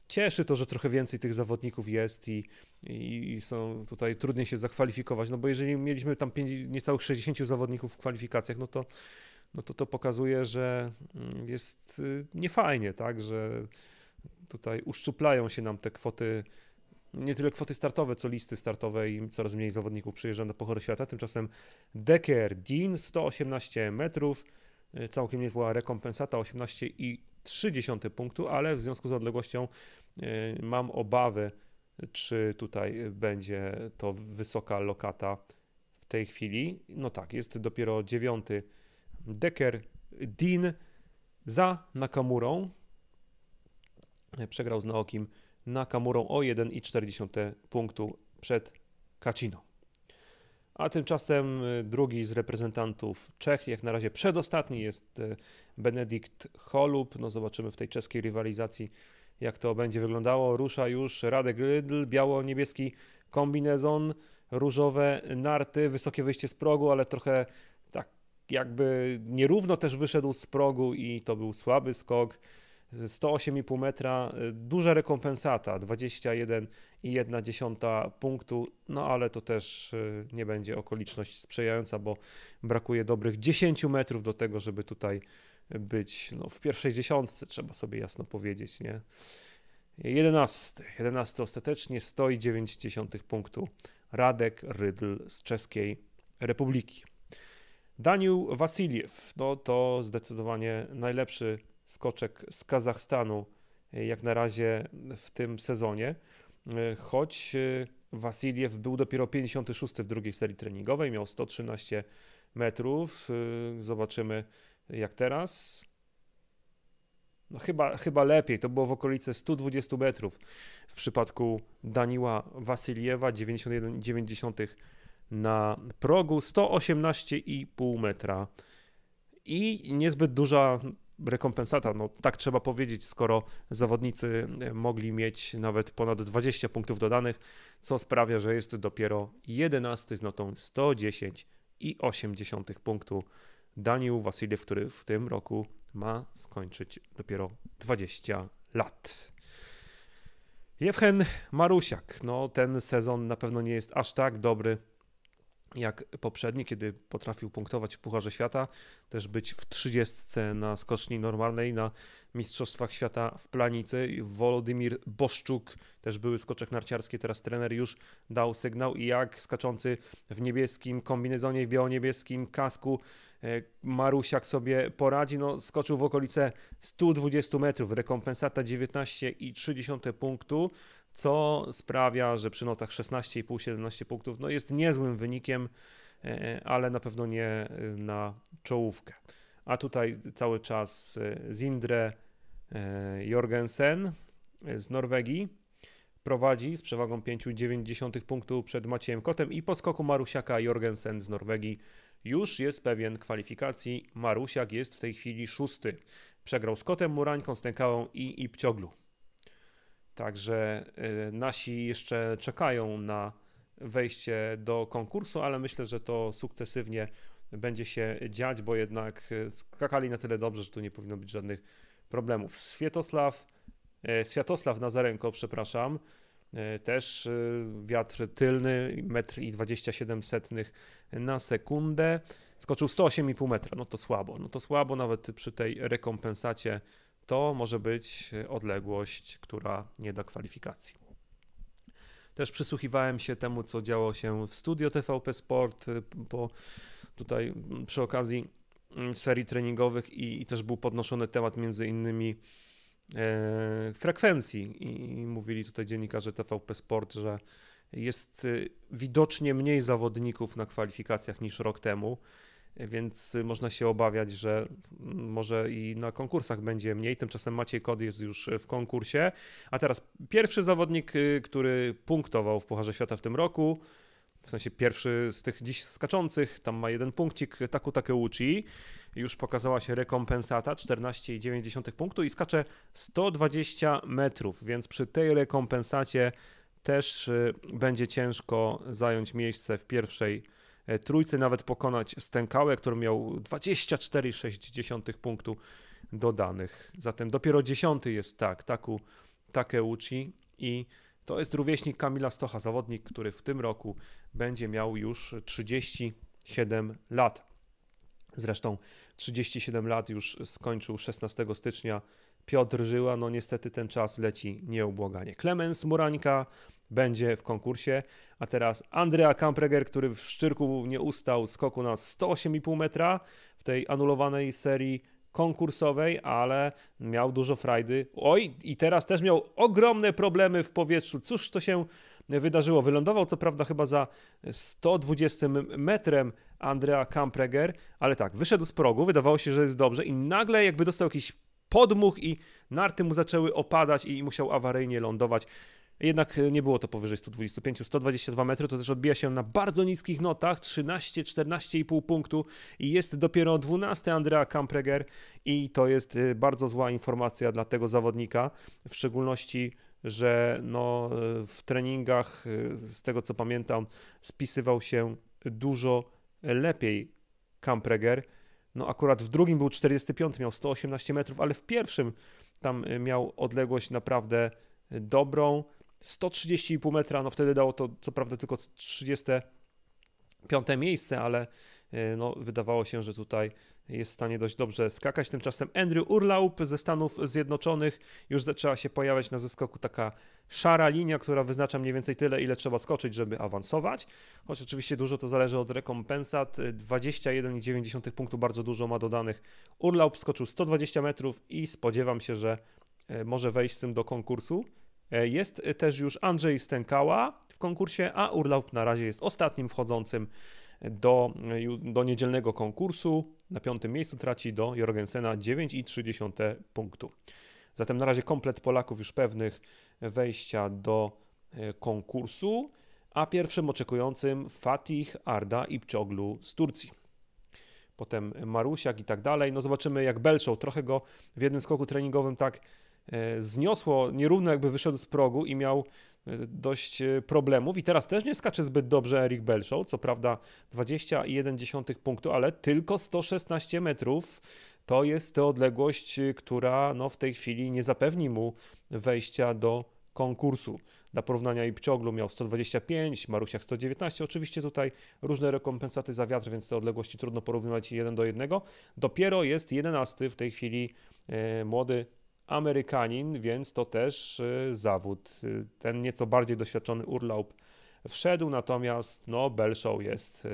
Cieszy to, że trochę więcej tych zawodników jest i, i są tutaj trudniej się zakwalifikować, no bo jeżeli mieliśmy tam niecałych 60 zawodników w kwalifikacjach, no to, no to to pokazuje, że mm, jest y, niefajnie, tak, że tutaj uszczuplają się nam te kwoty nie tyle kwoty startowe, co listy startowe i coraz mniej zawodników przyjeżdża na Pochory Świata. Tymczasem Decker Dean 118 metrów, y, całkiem niezła rekompensata 18,3 punktu, ale w związku z odległością y, mam obawy, czy tutaj będzie to wysoka lokata w tej chwili. No tak, jest dopiero dziewiąty Decker Dean za Nakamurą. Przegrał z Naokim Nakamurą o 1,4 punktu przed Kacino. A tymczasem y, drugi z reprezentantów Czech, jak na razie przedostatni, jest y, Benedikt Holub. No zobaczymy w tej czeskiej rywalizacji, jak to będzie wyglądało. Rusza już Radek Rydl, biało-niebieski kombinezon, różowe narty, wysokie wyjście z progu, ale trochę tak jakby nierówno też wyszedł z progu i to był słaby skok. 108,5 metra, y, duża rekompensata, 21,1 punktu, no ale to też y, nie będzie okoliczność sprzyjająca, bo brakuje dobrych 10 metrów do tego, żeby tutaj być no, w pierwszej dziesiątce, trzeba sobie jasno powiedzieć, nie? 11, 11 ostatecznie, 109 punktu Radek Rydl z Czeskiej Republiki. Daniel Wasiliew, no to zdecydowanie najlepszy skoczek z Kazachstanu jak na razie w tym sezonie, choć Wasiliew był dopiero 56 w drugiej serii treningowej, miał 113 metrów. Zobaczymy jak teraz. No chyba, chyba lepiej, to było w okolicy 120 metrów w przypadku Daniła Wasiliewa, 91,9 na progu, 118,5 metra i niezbyt duża rekompensata, no tak trzeba powiedzieć, skoro zawodnicy mogli mieć nawet ponad 20 punktów dodanych, co sprawia, że jest dopiero 11 z notą 110,8 punktu. Daniel Wasiliew, który w tym roku ma skończyć dopiero 20 lat. Jewchen Marusiak, no ten sezon na pewno nie jest aż tak dobry jak poprzedni, kiedy potrafił punktować w Pucharze Świata, też być w 30 na skoczni normalnej na Mistrzostwach Świata w Planicy. Wolodymir Boszczuk, też były skoczek narciarski, teraz trener już dał sygnał. I jak skaczący w niebieskim kombinezonie, w biało-niebieskim kasku e, Marusiak sobie poradzi, no skoczył w okolice 120 metrów, rekompensata 19,3 punktu, co sprawia, że przy notach 16,5-17 punktów no jest niezłym wynikiem, e, ale na pewno nie e, na czołówkę. A tutaj cały czas e, Zindre Jorgensen z Norwegii prowadzi z przewagą 5,9 punktu przed Maciejem Kotem i po skoku Marusiaka Jorgensen z Norwegii już jest pewien kwalifikacji. Marusiak jest w tej chwili szósty. Przegrał z Kotem, Murańką, Stękałą i Ipcioglu. Także y, nasi jeszcze czekają na wejście do konkursu, ale myślę, że to sukcesywnie będzie się dziać, bo jednak y, skakali na tyle dobrze, że tu nie powinno być żadnych problemów. Światosław, y, Światosław Nazarenko, przepraszam, też wiatr tylny, 1,27 m na sekundę. Skoczył 108,5 metra, no to słabo, no to słabo nawet przy tej rekompensacie to może być odległość, która nie da kwalifikacji. Też przysłuchiwałem się temu, co działo się w studio TVP Sport, bo tutaj przy okazji mm, serii treningowych i, i też był podnoszony temat między innymi e, frekwencji i mówili tutaj dziennikarze TVP Sport, że jest e, widocznie mniej zawodników na kwalifikacjach niż rok temu więc można się obawiać, że może i na konkursach będzie mniej. Tymczasem Maciej Kod jest już w konkursie. A teraz pierwszy zawodnik, y, który punktował w Pucharze Świata w tym roku, w sensie pierwszy z tych dziś skaczących, tam ma jeden punkcik, Taku Takeuchi. Już pokazała się rekompensata 14,9 punktu i skacze 120 metrów, więc przy tej rekompensacie też y, będzie ciężko zająć miejsce w pierwszej E, trójcy nawet pokonać Stękałę, który miał 24,6 punktu dodanych. Zatem dopiero dziesiąty jest tak, Taku Takeuchi i to jest rówieśnik Kamila Stocha, zawodnik, który w tym roku będzie miał już 37 lat. Zresztą 37 lat już skończył 16 stycznia Piotr Żyła, no niestety ten czas leci nieubłaganie. Klemens Murańka będzie w konkursie, a teraz Andrea Kampreger, który w Szczyrku nie ustał skoku na 108,5 metra w tej anulowanej serii konkursowej, ale miał dużo frajdy. Oj, i teraz też miał ogromne problemy w powietrzu. Cóż to się wydarzyło? Wylądował co prawda chyba za 120 metrem Andrea Kampreger, ale tak, wyszedł z progu, wydawało się, że jest dobrze i nagle jakby dostał jakiś podmuch i narty mu zaczęły opadać i musiał awaryjnie lądować. Jednak nie było to powyżej 125, 122 metry, to też odbija się na bardzo niskich notach, 13, 14,5 punktu. I jest dopiero 12 Andrea Kampreger i to jest y, bardzo zła informacja dla tego zawodnika, w szczególności, że no, w treningach, z tego co pamiętam, spisywał się dużo lepiej Kampreger, no akurat w drugim był 45, miał 118 metrów, ale w pierwszym tam miał odległość naprawdę dobrą. 130,5 metra, no wtedy dało to co prawda tylko 35 miejsce, ale y, no, wydawało się, że tutaj jest w stanie dość dobrze skakać. Tymczasem Andrew Urlaup ze Stanów Zjednoczonych już zaczęła się pojawiać na zeskoku taka szara linia, która wyznacza mniej więcej tyle, ile trzeba skoczyć, żeby awansować. Choć oczywiście dużo to zależy od rekompensat. 21,9 punktu bardzo dużo ma dodanych. Urlaup skoczył 120 metrów i spodziewam się, że e, może wejść z tym do konkursu. E, jest też już Andrzej Stękała w konkursie, a Urlaup na razie jest ostatnim wchodzącym do, do niedzielnego konkursu. Na piątym miejscu traci do Jorgensena 9,3 punktu. Zatem na razie komplet Polaków już pewnych wejścia do e, konkursu, a pierwszym oczekującym Fatih Arda i Pczoglu z Turcji. Potem Marusiak i tak dalej. No zobaczymy jak Belszą. Trochę go w jednym skoku treningowym tak e, zniosło, nierówno jakby wyszedł z progu i miał e, dość problemów. I teraz też nie skacze zbyt dobrze Erik Belszą. Co prawda 21,1 punktu, ale tylko 116 metrów to jest to odległość, która no, w tej chwili nie zapewni mu wejścia do konkursu. Dla porównania Ipczoglu miał 125, Marusiak 119. Oczywiście tutaj różne rekompensaty za wiatr, więc te odległości trudno porównywać jeden do jednego. Dopiero jest 11 w tej chwili e, młody Amerykanin, więc to też e, zawód. E, ten nieco bardziej doświadczony Urlaub wszedł, natomiast no, Belshow jest e,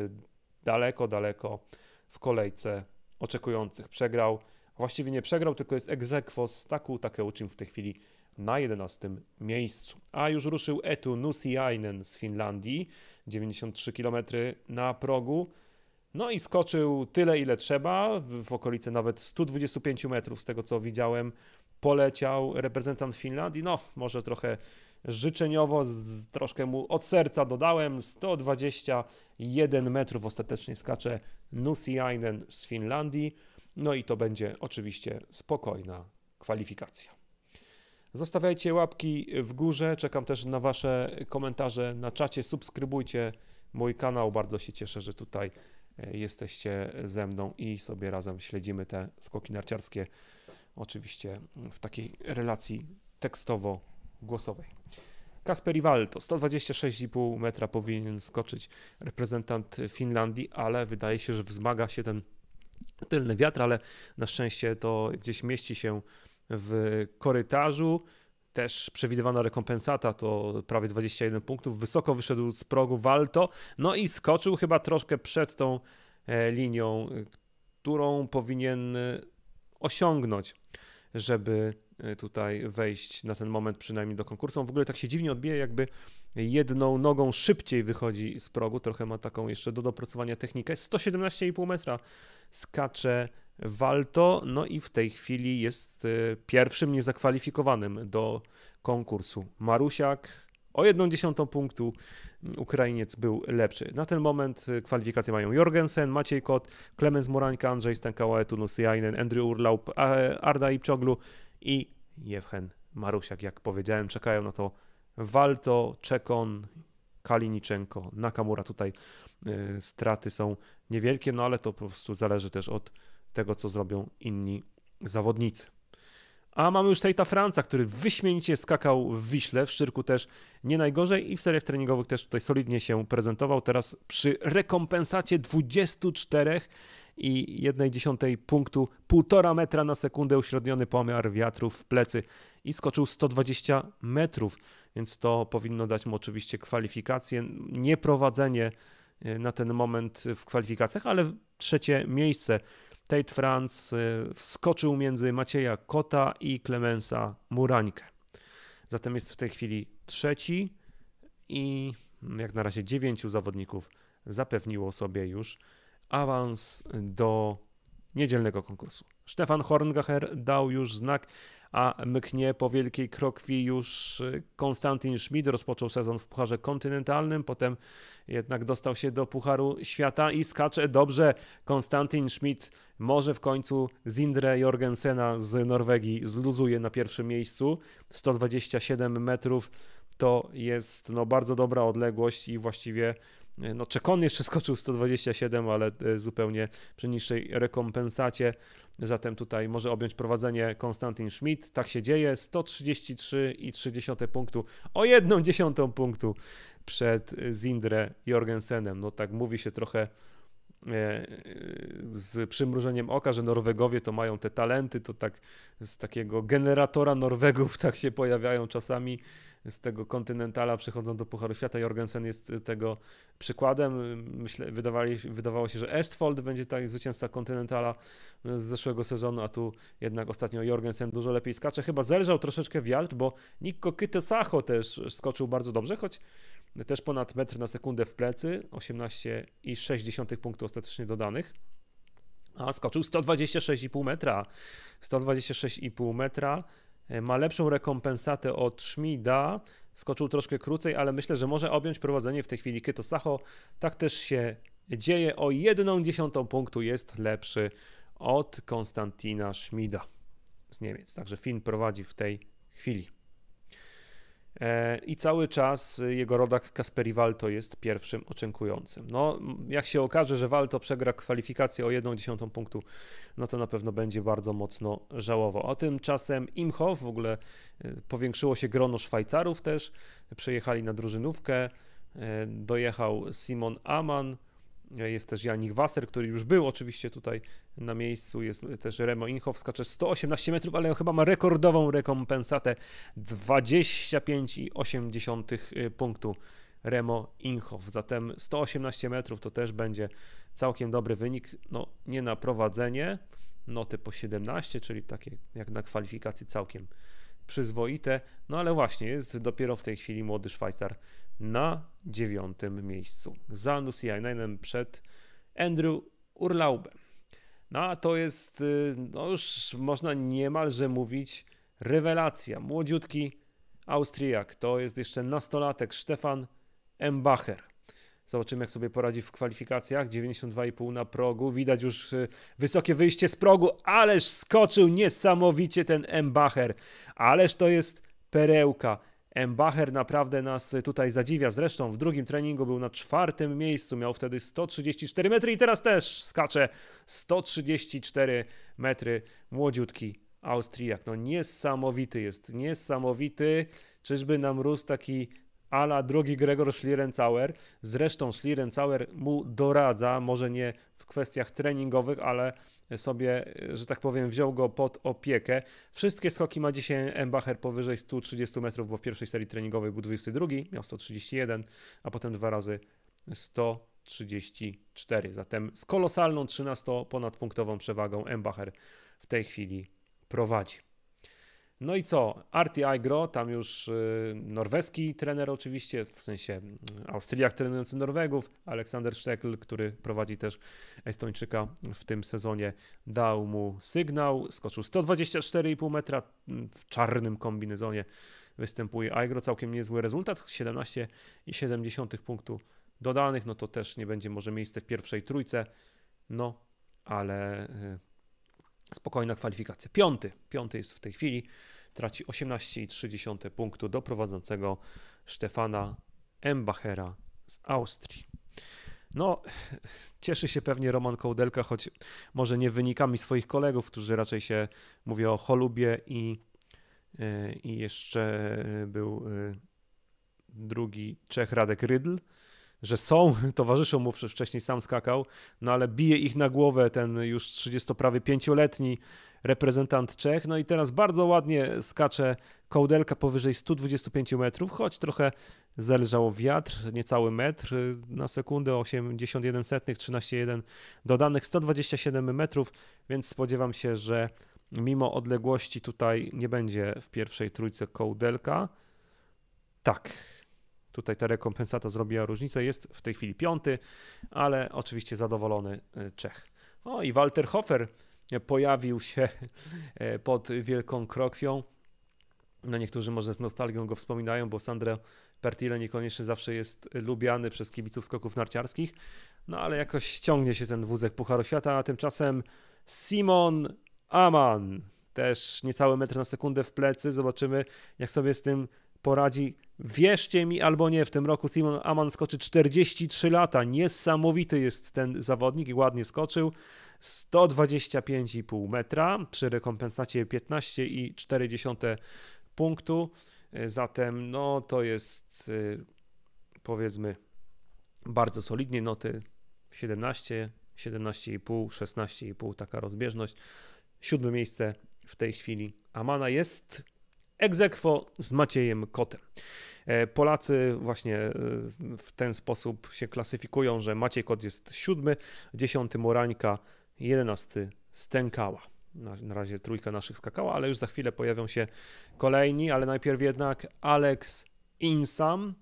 daleko, daleko w kolejce oczekujących. Przegrał, właściwie nie przegrał, tylko jest egzekwo z Taku Takeuchim w tej chwili na 11 miejscu. A już ruszył Etu Nusiainen z Finlandii, 93 km na progu. No i skoczył tyle, ile trzeba, w okolicy nawet 125 metrów, z tego co widziałem, poleciał reprezentant Finlandii. No, może trochę życzeniowo, z, troszkę mu od serca dodałem. 121 metrów ostatecznie skacze Nusiainen z Finlandii. No i to będzie oczywiście spokojna kwalifikacja. Zostawiajcie łapki w górze. Czekam też na Wasze komentarze na czacie. Subskrybujcie mój kanał. Bardzo się cieszę, że tutaj e, jesteście ze mną i sobie razem śledzimy te skoki narciarskie. Oczywiście w takiej relacji tekstowo-głosowej. Kasper Iwalto, 126,5 metra powinien skoczyć reprezentant Finlandii, ale wydaje się, że wzmaga się ten tylny wiatr, ale na szczęście to gdzieś mieści się w korytarzu. Też przewidywana rekompensata to prawie 21 punktów. Wysoko wyszedł z progu Walto, no i skoczył chyba troszkę przed tą e, linią, którą powinien osiągnąć, żeby E, tutaj wejść na ten moment przynajmniej do konkursu. On w ogóle tak się dziwnie odbija, jakby jedną nogą szybciej wychodzi z progu, trochę ma taką jeszcze do dopracowania technikę. 117,5 metra skacze Walto, no i w tej chwili jest e, pierwszym niezakwalifikowanym do konkursu. Marusiak o jedną dziesiątą punktu Ukrainiec był lepszy. Na ten moment e, kwalifikacje mają Jorgensen, Maciej Kot, Klemens Morańka, Andrzej Stankała, Tunus Jainen, Andrew Urlaub, Arda Ipczoglu, i Jewchen Marusiak, jak powiedziałem, czekają na to Walto, Czekon, Kaliniczenko, Nakamura. Tutaj y, straty są niewielkie, no ale to po prostu zależy też od tego, co zrobią inni zawodnicy. A mamy już Tejta Franca, który wyśmienicie skakał w Wiśle, w Szczyrku też nie najgorzej i w seriach treningowych też tutaj solidnie się prezentował. Teraz przy rekompensacie 24 i 1,1 punktu, 1,5 metra na sekundę uśredniony pomiar wiatrów w plecy i skoczył 120 metrów, więc to powinno dać mu oczywiście kwalifikację, nie prowadzenie e, na ten moment w kwalifikacjach, ale trzecie miejsce. Tate Franz e, wskoczył między Macieja Kota i Klemensa Murańkę. Zatem jest w tej chwili trzeci i jak na razie dziewięciu zawodników zapewniło sobie już awans do niedzielnego konkursu. Stefan Horngacher dał już znak, a mknie po wielkiej krokwi już Konstantin Schmid. Rozpoczął sezon w Pucharze Kontynentalnym, potem jednak dostał się do Pucharu Świata i skacze dobrze. Konstantin Schmid może w końcu Zindre Jorgensena z Norwegii zluzuje na pierwszym miejscu. 127 metrów to jest no, bardzo dobra odległość i właściwie no, Czekon jeszcze skoczył 127, ale e, zupełnie przy niższej rekompensacie. Zatem tutaj może objąć prowadzenie Konstantin Schmidt. Tak się dzieje. 133,3 punktu. O jedną dziesiątą punktu przed Zindre Jorgensenem. No tak mówi się trochę z przymrużeniem oka, że Norwegowie to mają te talenty, to tak z takiego generatora Norwegów tak się pojawiają czasami z tego kontynentala przechodzą do Pucharu Świata. Jorgensen jest tego przykładem. Myślę, wydawali, wydawało się, że Estfold będzie tak zwycięzca kontynentala z zeszłego sezonu, a tu jednak ostatnio Jorgensen dużo lepiej skacze. Chyba zelżał troszeczkę wiatr, bo Nikko Kytesacho też skoczył bardzo dobrze, choć też ponad metr na sekundę w plecy, 18,6 punktów ostatecznie dodanych. A skoczył 126,5 metra. 126,5 metra. E, ma lepszą rekompensatę od Schmida. Skoczył troszkę krócej, ale myślę, że może objąć prowadzenie w tej chwili Kyto Sacho. Tak też się dzieje. O jedną dziesiątą punktu jest lepszy od Konstantina Schmida z Niemiec. Także Finn prowadzi w tej chwili. E, I cały czas jego rodak Kasperi Walto jest pierwszym oczekującym. No, jak się okaże, że Walto przegra kwalifikację o 1,1 punktu, no to na pewno będzie bardzo mocno żałował. O tymczasem Imhoff, w ogóle e, powiększyło się grono Szwajcarów też, przejechali na drużynówkę, e, dojechał Simon Aman, jest też Janik Wasser, który już był oczywiście tutaj na miejscu. Jest też Remo Inhoff, skacze 118 metrów, ale chyba ma rekordową rekompensatę 25,8 punktu Remo Inhoff. Zatem 118 metrów to też będzie całkiem dobry wynik. No nie na prowadzenie, noty po 17, czyli takie jak na kwalifikacji całkiem przyzwoite. No ale właśnie jest dopiero w tej chwili młody Szwajcar na dziewiątym miejscu. Za Nusiainen przed Andrew Urlaubem. No a to jest, y, no już można niemalże mówić, rewelacja. Młodziutki Austriak, to jest jeszcze nastolatek Stefan Embacher. Zobaczymy, jak sobie poradzi w kwalifikacjach. 92,5 na progu. Widać już y, wysokie wyjście z progu, ależ skoczył niesamowicie ten Embacher. Ależ to jest perełka. Embacher naprawdę nas tutaj zadziwia. Zresztą w drugim treningu był na czwartym miejscu, miał wtedy 134 metry i teraz też skacze 134 metry. Młodziutki Austriak. No niesamowity jest, niesamowity. Czyżby nam rósł taki ala drugi Gregor Schlierencauer. Zresztą Schlierencauer mu doradza, może nie w kwestiach treningowych, ale sobie, że tak powiem, wziął go pod opiekę. Wszystkie skoki ma dzisiaj Embacher powyżej 130 metrów, bo w pierwszej serii treningowej był 22, miał 131, a potem dwa razy 134. Zatem z kolosalną 13 ponadpunktową przewagą Embacher w tej chwili prowadzi. No i co? Arti Aigro, tam już y, norweski trener oczywiście, w sensie y, Austriak trenujący Norwegów, Aleksander Sztekl, który prowadzi też Estończyka w tym sezonie, dał mu sygnał, skoczył 124,5 metra w czarnym kombinezonie występuje Aigro, całkiem niezły rezultat, 17,7 punktu dodanych, no to też nie będzie może miejsce w pierwszej trójce, no ale y, spokojna kwalifikacja. Piąty, piąty jest w tej chwili, traci 18,3 punktu do prowadzącego Stefana Embachera z Austrii. No, cieszy się pewnie Roman Kołdelka, choć może nie wynikami swoich kolegów, którzy raczej się, mówię o Holubie i, e, i jeszcze był e, drugi Czech Radek Rydl, że są, towarzyszą mu wcześniej sam skakał, no ale bije ich na głowę ten już 30 prawie pięcioletni reprezentant Czech. No i teraz bardzo ładnie skacze kołdelka powyżej 125 metrów, choć trochę zelżał wiatr, niecały metr na sekundę, 81 setnych, 13,1 dodanych, 127 metrów, więc spodziewam się, że mimo odległości tutaj nie będzie w pierwszej trójce kołdelka. Tak, Tutaj ta rekompensata zrobiła różnicę. Jest w tej chwili piąty, ale oczywiście zadowolony e, Czech. O i Walter Hofer pojawił się e, pod Wielką Krokwią. No niektórzy może z nostalgią go wspominają, bo Sandro Pertile niekoniecznie zawsze jest lubiany przez kibiców skoków narciarskich, no ale jakoś ściągnie się ten wózek Pucharu Świata, a tymczasem Simon Aman, też niecały metr na sekundę w plecy, zobaczymy jak sobie z tym poradzi. Wierzcie mi albo nie, w tym roku Simon Aman skoczy 43 lata. Niesamowity jest ten zawodnik i ładnie skoczył. 125,5 metra przy rekompensacie 15,4 punktu. Zatem no to jest y, powiedzmy bardzo solidnie noty 17, 17,5, 16,5 taka rozbieżność. Siódme miejsce w tej chwili Amana jest egzekwo z Maciejem Kotem. E, Polacy właśnie e, w ten sposób się klasyfikują, że Maciej Kot jest siódmy, dziesiąty Morańka, jedenasty Stękała. Na, na razie trójka naszych skakała, ale już za chwilę pojawią się kolejni, ale najpierw jednak Alex Insam.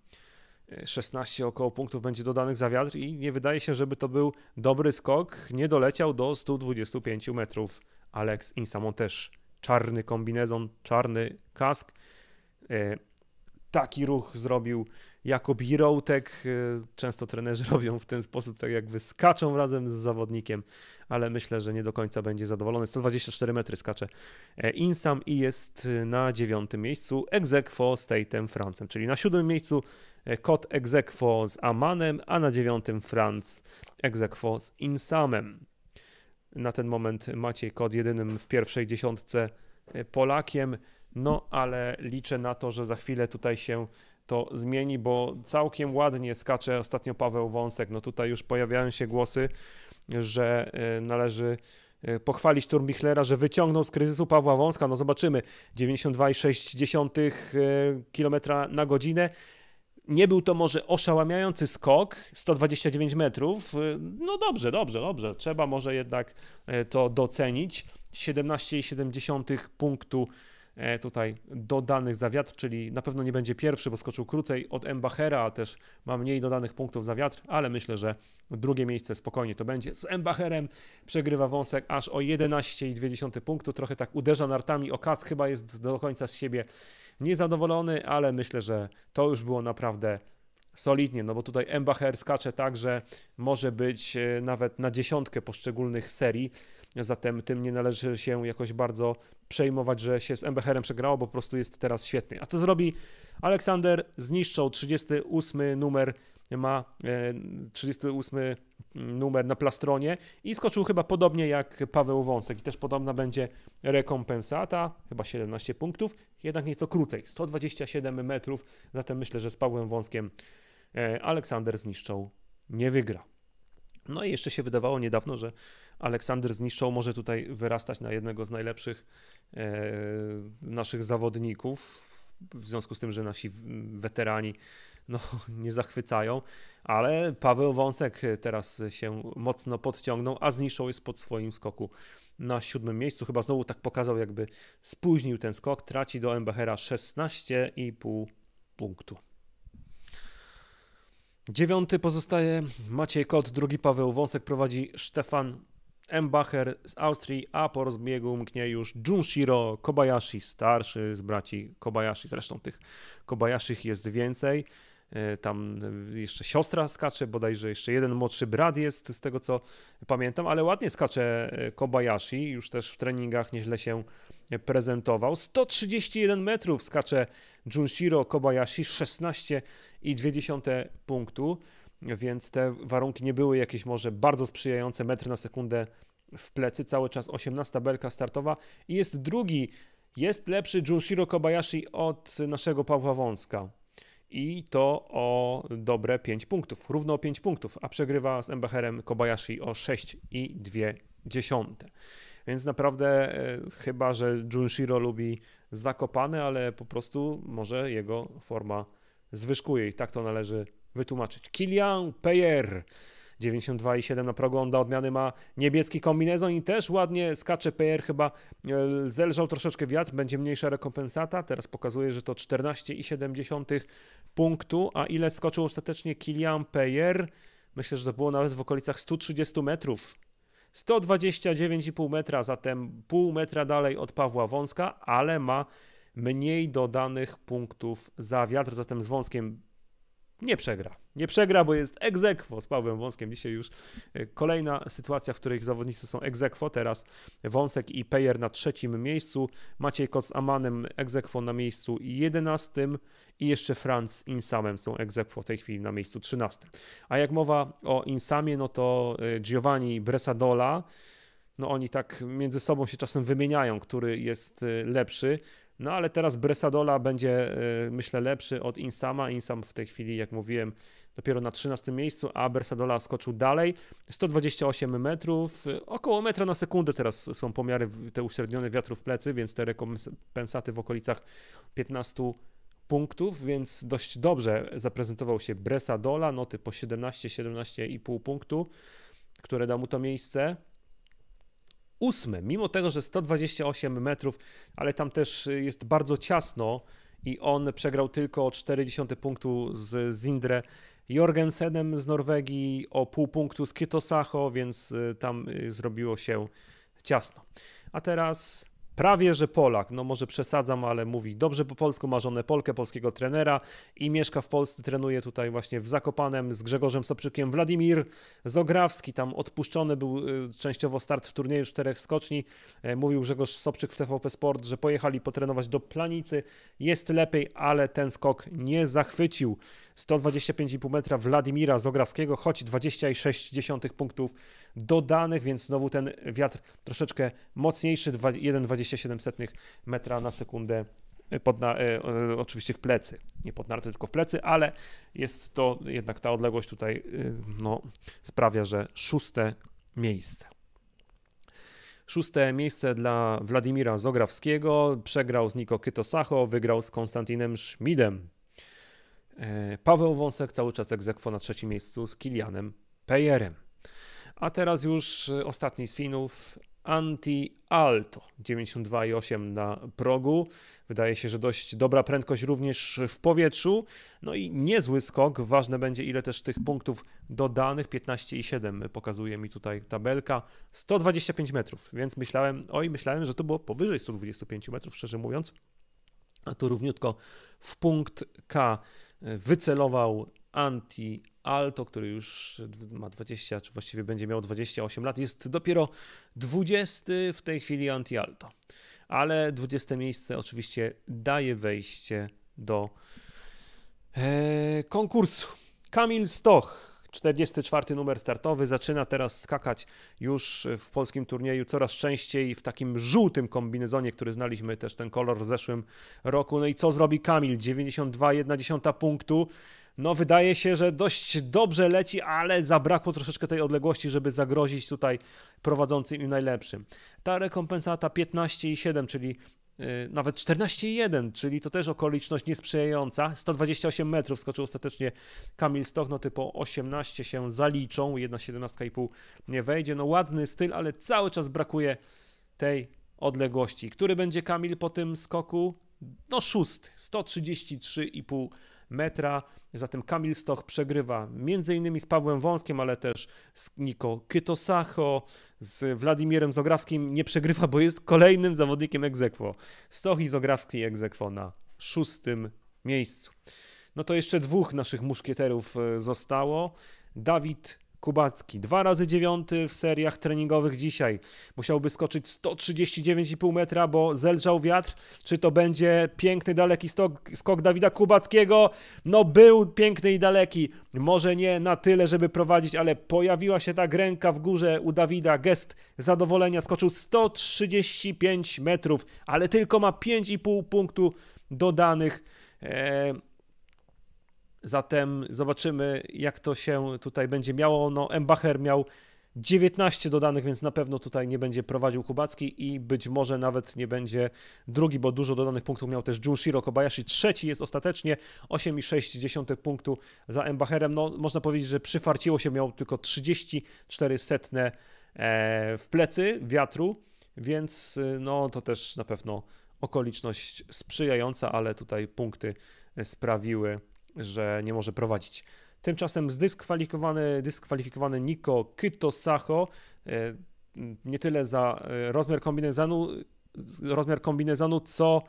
16 około punktów będzie dodanych za wiatr i nie wydaje się, żeby to był dobry skok. Nie doleciał do 125 metrów. Alex Insam, on też czarny kombinezon, czarny kask. E, taki ruch zrobił Jakub Jiroutek. E, często trenerzy robią w ten sposób, tak jakby skaczą razem z zawodnikiem, ale myślę, że nie do końca będzie zadowolony. 124 metry skacze e, Insam i jest na dziewiątym miejscu Exequo z Tatem Francem, czyli na siódmym miejscu Kot Exequo z Amanem, a na dziewiątym Franz Exequo z Insamem. Na ten moment Maciej Kot jedynym w pierwszej dziesiątce e, Polakiem, no ale liczę na to, że za chwilę tutaj się to zmieni, bo całkiem ładnie skacze ostatnio Paweł Wąsek. No tutaj już pojawiają się głosy, że e, należy e, pochwalić Turmichlera, że wyciągnął z kryzysu Pawła Wąska. No zobaczymy, 92,6 km na godzinę. Nie był to może oszałamiający skok, 129 metrów. No dobrze, dobrze, dobrze. Trzeba może jednak e, to docenić. 17,7 punktu e, tutaj dodanych za wiatr, czyli na pewno nie będzie pierwszy, bo skoczył krócej od Embachera, a też ma mniej dodanych punktów za wiatr, ale myślę, że drugie miejsce spokojnie to będzie. Z Embacherem przegrywa wąsek aż o 11,2 punktu, trochę tak uderza nartami o kask, chyba jest do końca z siebie niezadowolony, ale myślę, że to już było naprawdę solidnie, no bo tutaj Embacher skacze tak, że może być e, nawet na dziesiątkę poszczególnych serii, zatem tym nie należy się jakoś bardzo przejmować, że się z Embacherem przegrało, bo po prostu jest teraz świetny. A co zrobi Aleksander? Zniszczą 38 numer ma 38 e, numer na plastronie i skoczył chyba podobnie jak Paweł Wąsek i też podobna będzie rekompensata, chyba 17 punktów, jednak nieco krócej, 127 metrów, zatem myślę, że z Pawłem Wąskiem e, Aleksander zniszczą nie wygra. No i jeszcze się wydawało niedawno, że Aleksander zniszczą może tutaj wyrastać na jednego z najlepszych e, naszych zawodników, w związku z tym, że nasi weterani no, nie zachwycają, ale Paweł Wąsek teraz się mocno podciągnął, a zniszczał jest pod swoim skoku na siódmym miejscu. Chyba znowu tak pokazał, jakby spóźnił ten skok. Traci do Embachera 16,5 punktu. Dziewiąty pozostaje Maciej Kot, drugi Paweł Wąsek prowadzi Stefan Embacher z Austrii, a po rozbiegu mknie już Junshiro Kobayashi, starszy z braci Kobayashi. Zresztą tych Kobayashi jest więcej. E, tam jeszcze siostra skacze, bodajże jeszcze jeden młodszy brat jest, z tego co pamiętam, ale ładnie skacze e, Kobayashi, już też w treningach nieźle się prezentował. 131 metrów skacze Junshiro Kobayashi, 16,2 punktu, więc te warunki nie były jakieś może bardzo sprzyjające, metr na sekundę w plecy, cały czas 18 belka startowa i jest drugi, jest lepszy Junshiro Kobayashi od naszego Pawła Wąska i to o dobre 5 punktów, równo o 5 punktów, a przegrywa z Embacherem Kobayashi o 6,2. Więc naprawdę e, chyba, że Junshiro lubi zakopane, ale po prostu może jego forma zwyżkuje i tak to należy wytłumaczyć. Kilian Peyer 92,7 na progu. Onda odmiany ma niebieski kombinezon i też ładnie skacze PR, chyba e, zelżał troszeczkę wiatr, będzie mniejsza rekompensata, teraz pokazuje, że to 14,7 punktu, a ile skoczył ostatecznie Kilian Peyer? Myślę, że to było nawet w okolicach 130 metrów. 129,5 metra, zatem pół metra dalej od Pawła Wąska, ale ma mniej dodanych punktów za wiatr, zatem z Wąskiem nie przegra. Nie przegra, bo jest egzekwo z Pawłem Wąskiem. Dzisiaj już e, kolejna sytuacja, w której zawodnicy są egzekwo. Teraz Wąsek i Pejer na trzecim miejscu. Maciej Kot z Amanem egzekwo na miejscu jedenastym i jeszcze Franz z Insamem są egzekwo w tej chwili na miejscu trzynastym. A jak mowa o Insamie, no to e, Giovanni Bresadola, no oni tak między sobą się czasem wymieniają, który jest e, lepszy. No ale teraz Bresadola będzie, myślę, lepszy od Insama. Insam w tej chwili, jak mówiłem, dopiero na 13 miejscu, a Bersadola skoczył dalej. 128 metrów, około metra na sekundę teraz są pomiary te uśrednione wiatru w plecy, więc te rekompensaty w okolicach 15 punktów, więc dość dobrze zaprezentował się Bresadola, noty po 17-17,5 punktu, które da mu to miejsce ósme, mimo tego, że 128 metrów, ale tam też jest bardzo ciasno i on przegrał tylko o 0,4 punktu z Zindre Jorgensenem z Norwegii, o pół punktu z Kitosacho, więc y, tam y, zrobiło się ciasno. A teraz prawie że Polak, no może przesadzam, ale mówi dobrze po polsku, ma żonę Polkę, polskiego trenera i mieszka w Polsce, trenuje tutaj właśnie w Zakopanem z Grzegorzem Soprzykiem. Wladimir Zograwski, tam odpuszczony był y, częściowo start w turnieju czterech skoczni. E, mówił Grzegorz Soprzyk w TVP Sport, że pojechali potrenować do Planicy. Jest lepiej, ale ten skok nie zachwycił. 125,5 metra Wladimira Zograwskiego, choć 26 punktów dodanych, więc znowu ten wiatr troszeczkę mocniejszy, 1,27 metra na sekundę pod na, e, oczywiście w plecy, nie pod narty, tylko w plecy, ale jest to jednak ta odległość tutaj e, no, sprawia, że szóste miejsce. Szóste miejsce dla Władimira Zograwskiego, przegrał z Niko Kytosacho, wygrał z Konstantinem Schmidem. E, Paweł Wąsek cały czas egzekwo na trzecim miejscu z Kilianem Pejerem. A teraz już e, ostatni z Finów, Anti Alto 92,8 na progu. Wydaje się, że dość dobra prędkość również w powietrzu. No i niezły skok. Ważne będzie, ile też tych punktów dodanych. 15,7 pokazuje mi tutaj tabelka. 125 metrów, więc myślałem, oj, myślałem, że to było powyżej 125 metrów, szczerze mówiąc. A tu równiutko w punkt K wycelował Anti Alto, który już ma 20, czy właściwie będzie miał 28 lat. Jest dopiero 20 w tej chwili Anti Alto. Ale 20 miejsce oczywiście daje wejście do e, konkursu. Kamil Stoch 44 numer startowy, zaczyna teraz skakać już w polskim turnieju coraz częściej w takim żółtym kombinezonie, który znaliśmy też ten kolor w zeszłym roku. No i co zrobi Kamil? 92,1 punktu. No wydaje się, że dość dobrze leci, ale zabrakło troszeczkę tej odległości, żeby zagrozić tutaj prowadzącym i najlepszym. Ta rekompensata 15,7, czyli nawet 14,1, czyli to też okoliczność niesprzyjająca. 128 metrów skoczył ostatecznie Kamil Stoch, no typo 18 się zaliczą, jedna 17,5 nie wejdzie. No ładny styl, ale cały czas brakuje tej odległości. Który będzie Kamil po tym skoku? No szósty, 133,5 metra. Zatem Kamil Stoch przegrywa m.in. z Pawłem Wąskiem, ale też z Niko Kytosacho, z Wladimirem Zograwskim. Nie przegrywa, bo jest kolejnym zawodnikiem egzekwo. Stoch i Zograwski egzekwo na szóstym miejscu. No to jeszcze dwóch naszych muszkieterów e, zostało. Dawid Kubacki, dwa razy dziewiąty w seriach treningowych dzisiaj. Musiałby skoczyć 139,5 metra, bo zelżał wiatr. Czy to będzie piękny, daleki stok, skok Dawida Kubackiego? No był piękny i daleki. Może nie na tyle, żeby prowadzić, ale pojawiła się ta ręka w górze u Dawida. Gest zadowolenia. Skoczył 135 metrów, ale tylko ma 5,5 punktu dodanych. Eee, Zatem zobaczymy, jak to się tutaj będzie miało. No, Embacher miał 19 dodanych, więc na pewno tutaj nie będzie prowadził Kubacki i być może nawet nie będzie drugi, bo dużo dodanych punktów miał też Junshiro Kobayashi. Trzeci jest ostatecznie 8,6 punktu za Embacherem. No, można powiedzieć, że przyfarciło się, miał tylko 34 setne e, w plecy wiatru, więc no, to też na pewno okoliczność sprzyjająca, ale tutaj punkty sprawiły, że nie może prowadzić. Tymczasem zdyskwalifikowany dyskwalifikowany Niko Kytosacho e, nie tyle za e, rozmiar kombinezonu, rozmiar kombinezonu, co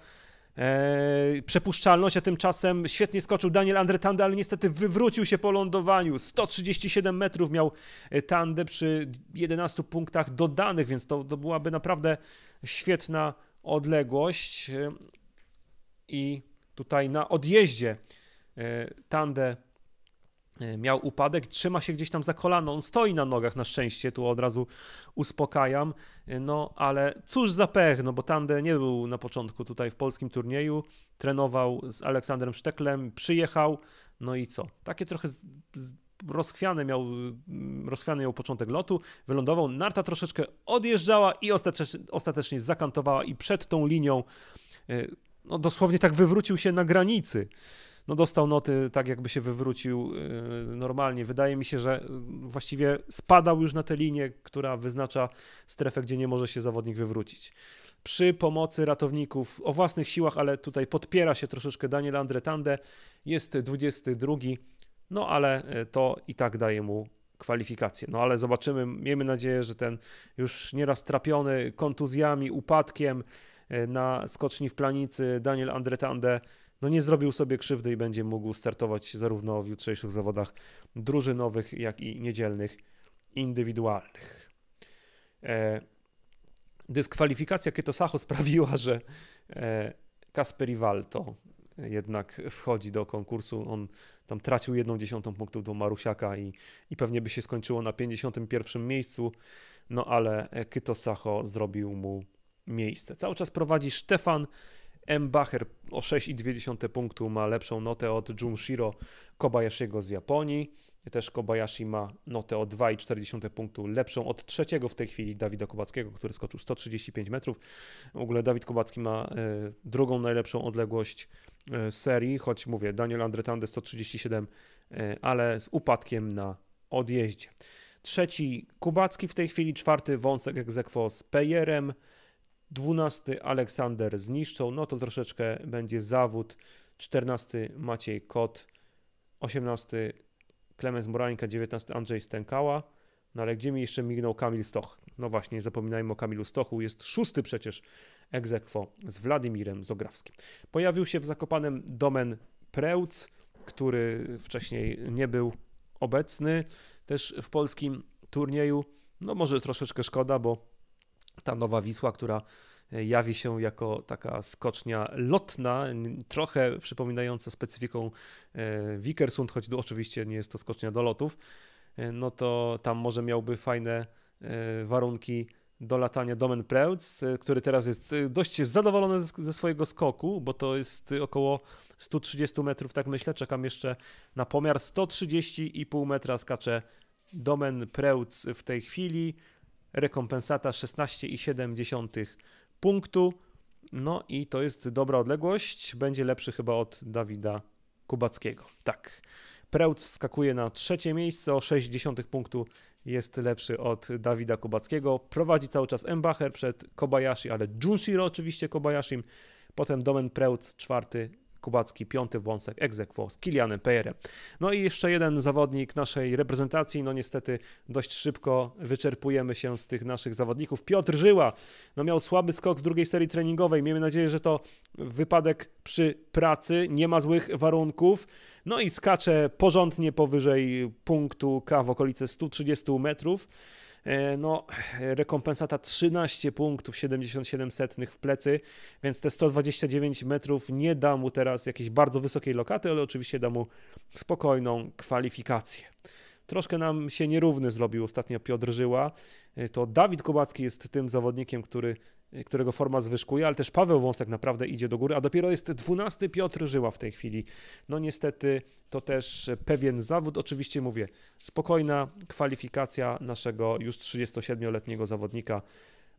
e, przepuszczalność, a tymczasem świetnie skoczył Daniel Andre Tande, ale niestety wywrócił się po lądowaniu. 137 metrów miał Tande przy 11 punktach dodanych, więc to, to byłaby naprawdę świetna odległość. I tutaj na odjeździe Tande e, miał upadek, trzyma się gdzieś tam za kolano, on stoi na nogach na szczęście, tu od razu uspokajam, e, no ale cóż za pech, no bo Tande nie był na początku tutaj w polskim turnieju, trenował z Aleksandrem Szteklem, przyjechał, no i co? Takie trochę rozchwiany miał, mm, rozchwiany miał początek lotu, wylądował, narta troszeczkę odjeżdżała i ostatecznie, ostatecznie zakantowała i przed tą linią e, no dosłownie tak wywrócił się na granicy. No dostał noty tak, jakby się wywrócił e, normalnie. Wydaje mi się, że e, właściwie spadał już na tę linię, która wyznacza strefę, gdzie nie może się zawodnik wywrócić. Przy pomocy ratowników o własnych siłach, ale tutaj podpiera się troszeczkę Daniel Andretande, jest 22 no ale e, to i tak daje mu kwalifikacje. No ale zobaczymy, miejmy nadzieję, że ten już nieraz trapiony kontuzjami, upadkiem na skoczni w planicy Daniel Andretande no nie zrobił sobie krzywdy i będzie mógł startować zarówno w jutrzejszych zawodach drużynowych, jak i niedzielnych indywidualnych. E, dyskwalifikacja Kytosacho sprawiła, że Kasperi Walto jednak wchodzi do konkursu. On tam tracił jedną dziesiątą punktów do Marusiaka i, i pewnie by się skończyło na 51 miejscu, no ale Kyto Sacho zrobił mu miejsce. Cały czas prowadzi Stefan Mbacher o 6,2 punktu, ma lepszą notę od Junshiro Kobayashiego z Japonii. Też Kobayashi ma notę o 2,4 punktu, lepszą od trzeciego w tej chwili Dawida Kubackiego, który skoczył 135 metrów. W ogóle Dawid Kubacki ma y, drugą najlepszą odległość y, serii, choć mówię, Daniel Andretande 137, y, ale z upadkiem na odjeździe. Trzeci Kubacki w tej chwili, czwarty Wąsek Egzekwo z Pejerem, dwunasty Aleksander z Niszczą, no to troszeczkę będzie zawód, czternasty Maciej Kot, osiemnasty Klemens Morańka, 19 Andrzej Stękała, no ale gdzie mi jeszcze mignął Kamil Stoch? No właśnie, zapominajmy o Kamilu Stochu, jest szósty przecież egzekwo z Władimirem Zograwskim. Pojawił się w Zakopanem Domen Prełc, który wcześniej nie był obecny też w polskim turnieju. No może troszeczkę szkoda, bo ta nowa Wisła, która jawi się jako taka skocznia lotna, trochę przypominająca specyfiką e, Wikersund, choć oczywiście nie jest to skocznia do lotów, e, no to tam może miałby fajne e, warunki do latania Domen Preutz, który teraz jest dość zadowolony ze swojego skoku, bo to jest około 130 metrów, tak myślę. Czekam jeszcze na pomiar. 130,5 metra skacze Domen Preutz w tej chwili. Rekompensata 16,7 punktu. No i to jest dobra odległość. Będzie lepszy chyba od Dawida Kubackiego. Tak. Prełc wskakuje na trzecie miejsce o 60 punktu. Jest lepszy od Dawida Kubackiego. Prowadzi cały czas Embacher przed Kobayashi, ale Junshiro oczywiście Kobayashim. Potem Domen Prełc czwarty, Kubacki, piąty wąsek egzekwo z Kilianem Pejerem. No i jeszcze jeden zawodnik naszej reprezentacji, no niestety dość szybko wyczerpujemy się z tych naszych zawodników. Piotr Żyła, no miał słaby skok w drugiej serii treningowej, miejmy nadzieję, że to wypadek przy pracy, nie ma złych warunków, no i skacze porządnie powyżej punktu K w okolice 130 metrów. E, no, rekompensata 13 punktów, 77 setnych w plecy, więc te 129 metrów nie da mu teraz jakiejś bardzo wysokiej lokaty, ale oczywiście da mu spokojną kwalifikację. Troszkę nam się nierówny zrobił ostatnio Piotr Żyła. E, to Dawid Kubacki jest tym zawodnikiem, który którego forma zwyżkuje, ale też Paweł Wąsek naprawdę idzie do góry, a dopiero jest 12 Piotr Żyła w tej chwili. No niestety to też pewien zawód, oczywiście mówię, spokojna kwalifikacja naszego już 37-letniego zawodnika,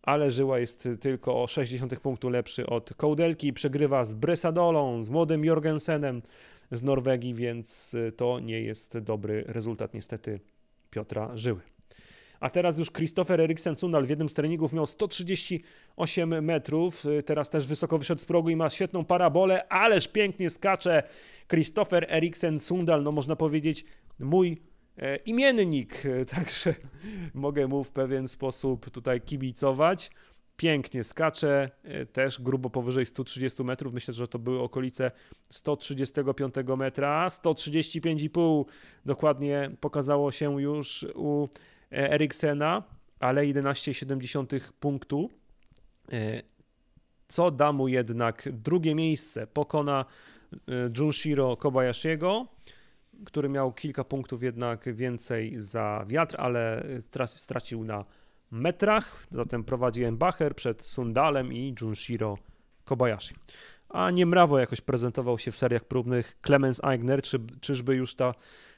ale Żyła jest tylko o 60 punktów lepszy od Kołdelki, przegrywa z Bresadolą, z młodym Jorgensenem z Norwegii, więc to nie jest dobry rezultat niestety Piotra Żyły a teraz już Christopher Eriksen Sundal w jednym z treningów miał 138 metrów, teraz też wysoko wyszedł z progu i ma świetną parabolę, ależ pięknie skacze Christopher Eriksen Sundal, no można powiedzieć mój e, imiennik, także mogę mu w pewien sposób tutaj kibicować. Pięknie skacze, e, też grubo powyżej 130 metrów. Myślę, że to były okolice 135 metra. 135,5 dokładnie pokazało się już u Eriksena, ale 11,7 punktu, e, co da mu jednak drugie miejsce. Pokona e, Junshiro Kobayashiego. który miał kilka punktów jednak więcej za wiatr, ale stracił na metrach. Zatem prowadzi Embacher przed Sundalem i Junshiro Kobayashi. A nie mrawo jakoś prezentował się w seriach próbnych Clemens Eigner, czy, czyżby już ta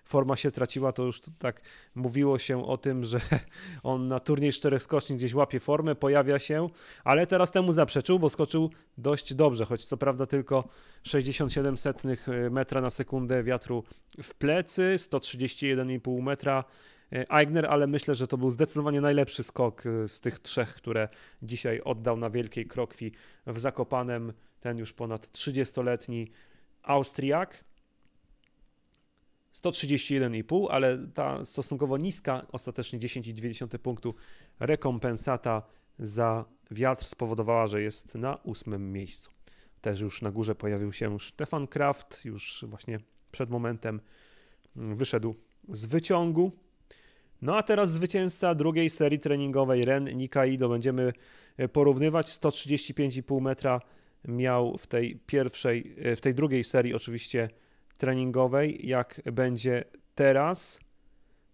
forma się traciła, to już tak mówiło się o tym, że on na turniej czterech skoczni gdzieś łapie formę, pojawia się, ale teraz temu zaprzeczył, bo skoczył dość dobrze, choć co prawda tylko 67 setnych e, metra na sekundę wiatru w plecy, 131,5 metra e, Eigner, ale myślę, że to był zdecydowanie najlepszy skok e, z tych trzech, które dzisiaj oddał na Wielkiej Krokwi w Zakopanem, ten już ponad 30-letni Austriak. 131,5, ale ta stosunkowo niska, ostatecznie 10,2 punktu rekompensata za wiatr spowodowała, że jest na ósmym miejscu. Też już na górze pojawił się Stefan Kraft, już właśnie przed momentem wyszedł z wyciągu. No a teraz zwycięzca drugiej serii treningowej Ren Nikaido będziemy porównywać. 135,5 metra miał w tej pierwszej, w tej drugiej serii oczywiście treningowej, jak będzie teraz.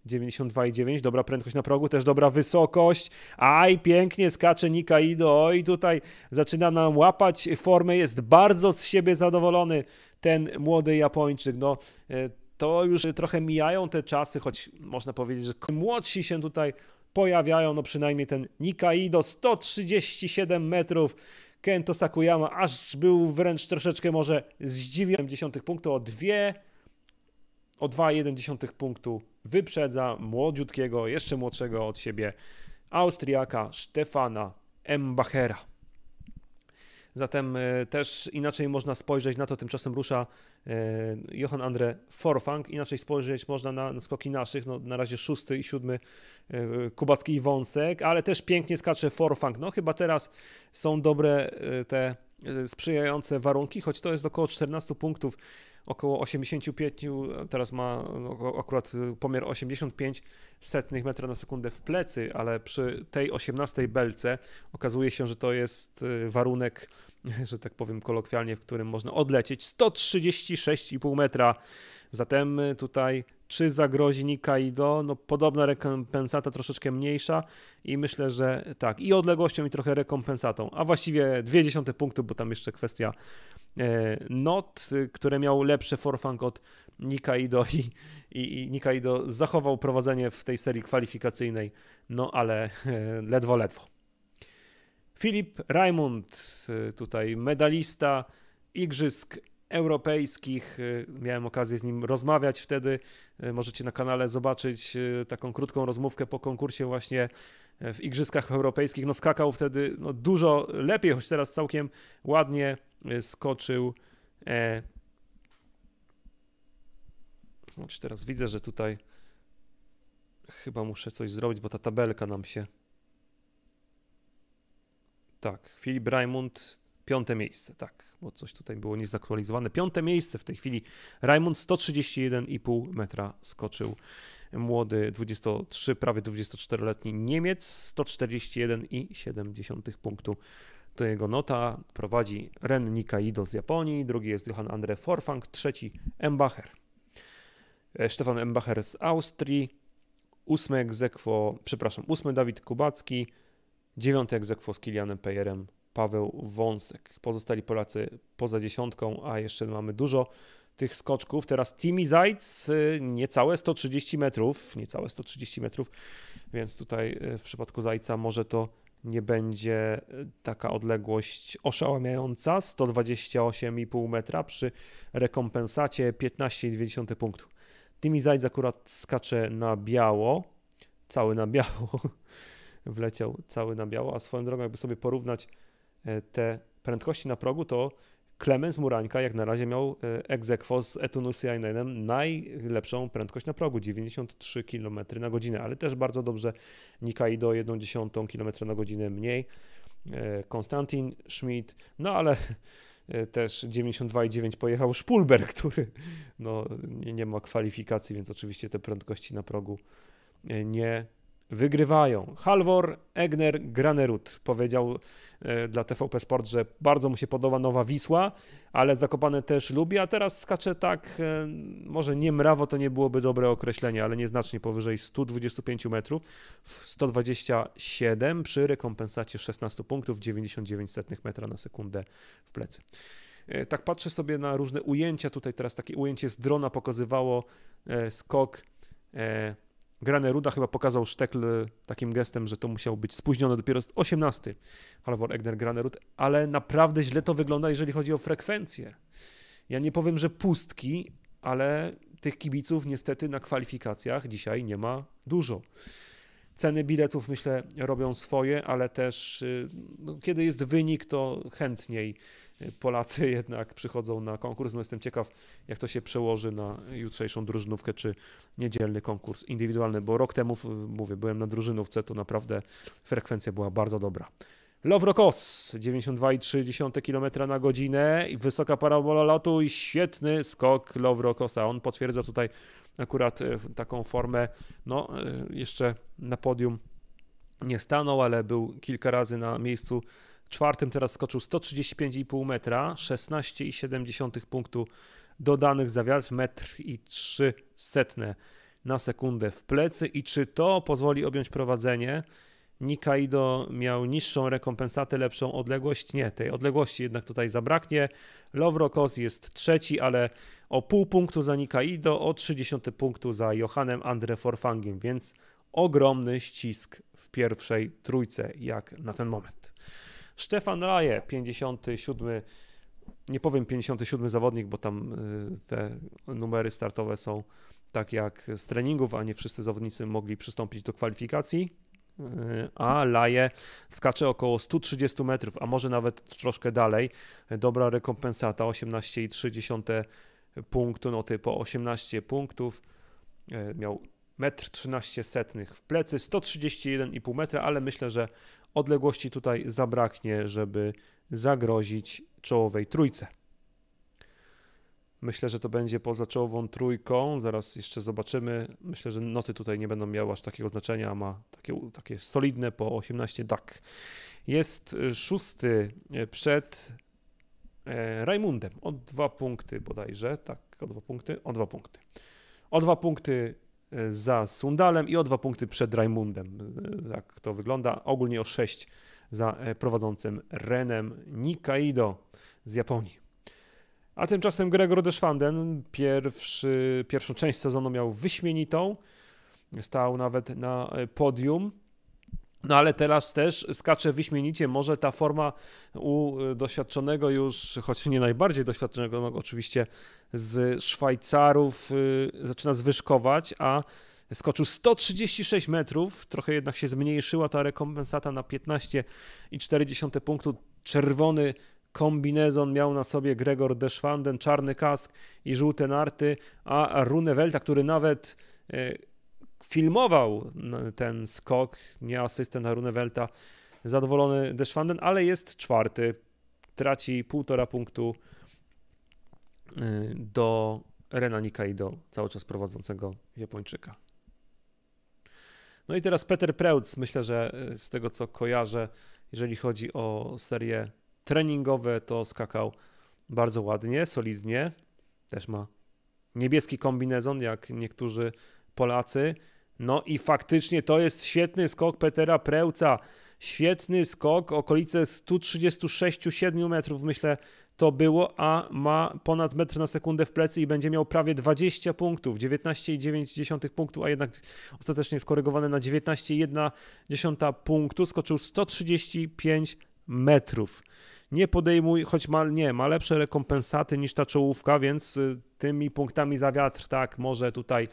92,9, dobra prędkość na progu, też dobra wysokość. Aj, pięknie skacze Nikaido. Oj, tutaj zaczyna nam łapać formę. Jest bardzo z siebie zadowolony ten młody Japończyk. No, e, to już trochę mijają te czasy, choć można powiedzieć, że młodsi się tutaj pojawiają. No, przynajmniej ten Nikaido 137 metrów Kento Sakuyama aż był wręcz troszeczkę może zdziwiony. 10 punktu o 2 o 2,1 punktu wyprzedza młodziutkiego, jeszcze młodszego od siebie Austriaka Stefana Embachera. Zatem e, też inaczej można spojrzeć na to, tymczasem rusza Johan Andre Forfang, inaczej spojrzeć można na, skoki naszych, no, na razie szósty i siódmy e, Kubacki i Wąsek, ale też pięknie skacze Forfang. No chyba teraz są dobre te sprzyjające warunki, choć to jest około 14 punktów około 85, teraz ma akurat pomiar 85 setnych metra na sekundę w plecy, ale przy tej 18 belce okazuje się, że to jest y, warunek, że tak powiem kolokwialnie, w którym można odlecieć 136,5 metra. Zatem y, tutaj czy zagrozi Nikaido? No podobna rekompensata, troszeczkę mniejsza i myślę, że tak, i odległością i trochę rekompensatą, a właściwie dwie dziesiąte punktu, bo tam jeszcze kwestia E, not, które miał lepszy forfang od Nikaido i, i, i Nikaido zachował prowadzenie w tej serii kwalifikacyjnej, no ale e, ledwo, ledwo. Filip Raimund, e, tutaj medalista Igrzysk Europejskich. Miałem okazję z nim rozmawiać wtedy. Możecie na kanale zobaczyć taką krótką rozmówkę po konkursie właśnie w Igrzyskach Europejskich. No skakał wtedy no, dużo lepiej, choć teraz całkiem ładnie skoczył. E, choć teraz widzę, że tutaj chyba muszę coś zrobić, bo ta tabelka nam się. Tak, Filip Raimund, piąte miejsce, tak, bo coś tutaj było niezaktualizowane. Piąte miejsce w tej chwili. Raimund 131,5 metra skoczył. Młody 23, prawie 24-letni Niemiec 141,7 punktu to jego nota prowadzi Ren Nikaido z Japonii, drugi jest Johann Andre Forfang, trzeci Embacher. E, Stefan Embacher z Austrii, ósmy egzekwo, przepraszam, ósmy Dawid Kubacki, dziewiąty egzekwo z Kilianem Pejerem Paweł Wąsek. Pozostali Polacy poza dziesiątką, a jeszcze mamy dużo tych skoczków. Teraz Timi Zajc, y, niecałe 130 metrów, niecałe 130 metrów, więc tutaj y, w przypadku Zajca może to nie będzie e, taka odległość oszałamiająca 128,5 metra przy rekompensacie 15,2 punktu. Timi Zajdz akurat skacze na biało, cały na biało, wleciał cały na biało, a swoją drogą jakby sobie porównać te prędkości na progu, to Klemens Murańka jak na razie miał e, aequo z Etunusiainem najlepszą prędkość na progu, 93 km na godzinę, ale też bardzo dobrze Nikai do 1,1 km na godzinę mniej. E, Konstantin Schmidt, no ale e, też 92,9 pojechał Szpulberg, który no, nie ma kwalifikacji, więc oczywiście te prędkości na progu nie wygrywają. Halvor Egner Granerud powiedział e, dla TVP Sport, że bardzo mu się podoba Nowa Wisła, ale Zakopane też lubi, a teraz skacze tak, e, może nie mrawo to nie byłoby dobre określenie, ale nieznacznie powyżej 125 metrów, 127 przy rekompensacie 16 punktów, 99 metra na sekundę w plecy. E, tak patrzę sobie na różne ujęcia, tutaj teraz takie ujęcie z drona pokazywało skok Graneruda chyba pokazał Sztekl takim gestem, że to musiał być spóźnione dopiero z 18. Halvor Egner Granerud, ale naprawdę źle to wygląda, jeżeli chodzi o frekwencję. Ja nie powiem, że pustki, ale tych kibiców niestety na kwalifikacjach dzisiaj nie ma dużo. Ceny biletów myślę robią swoje, ale też y, no, kiedy jest wynik, to chętniej Polacy jednak przychodzą na konkurs. No jestem ciekaw, jak to się przełoży na jutrzejszą drużynówkę, czy niedzielny konkurs indywidualny, bo rok temu, mówię, byłem na drużynówce, to naprawdę frekwencja była bardzo dobra. Lowrokos 92,3 km na godzinę wysoka parabola lotu i świetny skok Lowrokosa. On potwierdza tutaj akurat e, taką formę, no e, jeszcze na podium nie stanął, ale był kilka razy na miejscu czwartym teraz skoczył 135,5 metra, 16,7 punktu dodanych za wiatr, metr i 3 setne na sekundę w plecy i czy to pozwoli objąć prowadzenie? Nikaido miał niższą rekompensatę, lepszą odległość. Nie, tej odległości jednak tutaj zabraknie. Lowrokos jest trzeci, ale o pół punktu za Nikaido, o 30 punktu za Johannem Andre Forfangiem, więc ogromny ścisk w pierwszej trójce, jak na ten moment. Stefan Raje, 57, nie powiem 57 zawodnik, bo tam y, te numery startowe są tak jak z treningów, a nie wszyscy zawodnicy mogli przystąpić do kwalifikacji. Y, a Laje skacze około 130 metrów, a może nawet troszkę dalej. Dobra rekompensata 18,3 punktu, noty po 18 punktów. Y, miał 1,13 setnych w plecy, 131,5 metra, ale myślę, że odległości tutaj zabraknie, żeby zagrozić czołowej trójce. Myślę, że to będzie poza czołową trójką. Zaraz jeszcze zobaczymy. Myślę, że noty tutaj nie będą miały aż takiego znaczenia, ma takie, takie solidne po 18 DAC. Jest szósty przed e, Rajmundem. O dwa punkty bodajże. Tak, o dwa punkty. O dwa punkty. O dwa punkty za Sundalem i o dwa punkty przed Raimundem. Tak to wygląda. Ogólnie o sześć za e, prowadzącym Renem Nikaido z Japonii. A tymczasem Gregor Deschwanden pierwszy, pierwszą część sezonu miał wyśmienitą. Stał nawet na e, podium no ale teraz też skacze wyśmienicie. Może ta forma u y, doświadczonego już, choć nie najbardziej doświadczonego, no oczywiście z Szwajcarów y, zaczyna zwyżkować, a skoczył 136 metrów, trochę jednak się zmniejszyła ta rekompensata na 15,4 punktu. Czerwony kombinezon miał na sobie Gregor Deschwanden, czarny kask i żółte narty, a Runewelta, który nawet y, filmował ten skok, nie asystent na Runewelta, zadowolony Deschwanden, ale jest czwarty, traci półtora punktu y, do Rena Nikaido, cały czas prowadzącego Japończyka. No i teraz Peter Preutz, myślę, że y, z tego co kojarzę, jeżeli chodzi o serie treningowe, to skakał bardzo ładnie, solidnie. Też ma niebieski kombinezon, jak niektórzy Polacy. No i faktycznie to jest świetny skok Petera Prełca. Świetny skok, okolice 136-7 metrów myślę to było, a ma ponad metr na sekundę w plecy i będzie miał prawie 20 punktów, 19,9 punktu, a jednak ostatecznie skorygowany na 19,1 punktu, skoczył 135 metrów. Nie podejmuj, choć ma, nie, ma lepsze rekompensaty niż ta czołówka, więc y, tymi punktami za wiatr, tak, może tutaj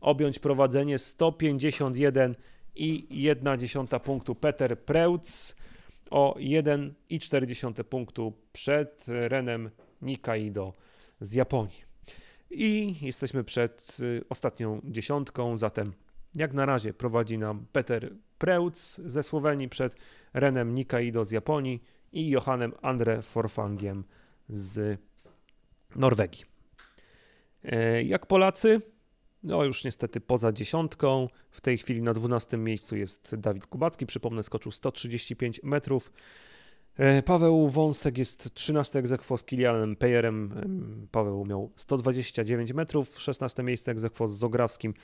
objąć prowadzenie 151 i 1 punktu Peter Preutz o 1,4 punktu przed Renem Nikaido z Japonii. I jesteśmy przed y, ostatnią dziesiątką, zatem jak na razie prowadzi nam Peter Preutz ze Słowenii przed Renem Nikaido z Japonii i Johannem Andre Forfangiem z Norwegii. E, jak Polacy, No już niestety poza dziesiątką. W tej chwili na 12 miejscu jest Dawid Kubacki. Przypomnę, skoczył 135 metrów. E, Paweł Wąsek jest 13 egzekwo z Kilianem Pejerem. Paweł miał 129 metrów. 16 miejsce egzekwo z Zograwskim.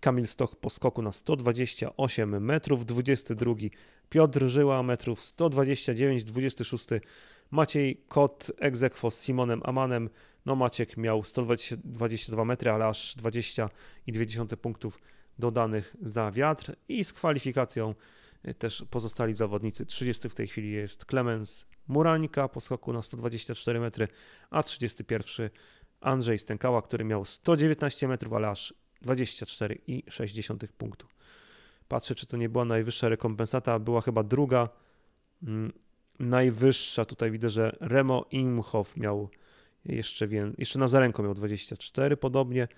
Kamil Stoch po skoku na 128 metrów. 22 Piotr Żyła metrów 129. 26 Maciej Kot egzekwo z Simonem Amanem. No Maciek miał 122 metry, ale aż 20,2 punktów dodanych za wiatr i z kwalifikacją y, też pozostali zawodnicy. 30 w tej chwili jest Klemens Murańka po skoku na 124 metry, a 31 Andrzej Stękała, który miał 119 metrów, ale aż 24,6 punktu. Patrzę, czy to nie była najwyższa rekompensata, była chyba druga. Najwyższa, tutaj widzę, że Remo Imhoff miał jeszcze, wie, jeszcze Nazarenko miał 24 podobnie,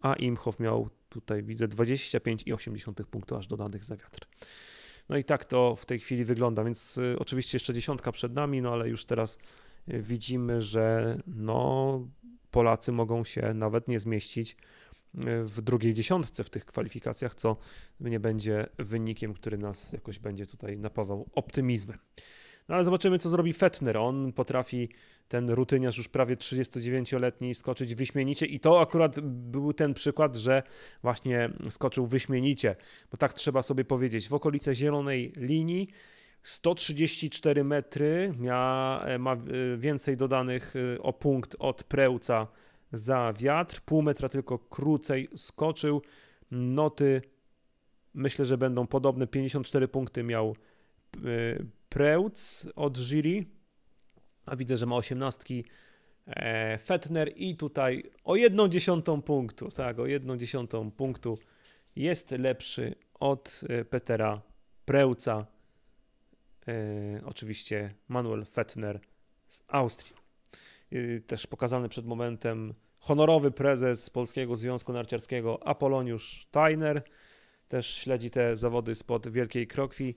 a Imhoff miał tutaj widzę 25,8 punktu aż dodanych za wiatr. No i tak to w tej chwili wygląda, więc y, oczywiście jeszcze dziesiątka przed nami, no ale już teraz y, widzimy, że no Polacy mogą się nawet nie zmieścić y, w drugiej dziesiątce w tych kwalifikacjach, co nie będzie wynikiem, który nas jakoś będzie tutaj napawał optymizmem. No ale zobaczymy, co zrobi Fetner. On potrafi, ten rutyniarz już prawie 39-letni, skoczyć wyśmienicie i to akurat był ten przykład, że właśnie skoczył wyśmienicie, bo tak trzeba sobie powiedzieć, w okolice zielonej linii 134 metry, ma, ma e, więcej dodanych e, o punkt od Prełca za wiatr, pół metra tylko krócej skoczył, noty myślę, że będą podobne, 54 punkty miał e, Preutz od jury, a widzę, że ma osiemnastki e, Fetner i tutaj o jedną dziesiątą punktu, tak, o jedną dziesiątą punktu jest lepszy od e, Petera Preuca, e, oczywiście Manuel Fetner z Austrii. Też pokazany przed momentem honorowy prezes Polskiego Związku Narciarskiego Apoloniusz Tajner, też śledzi te zawody spod Wielkiej Krokwi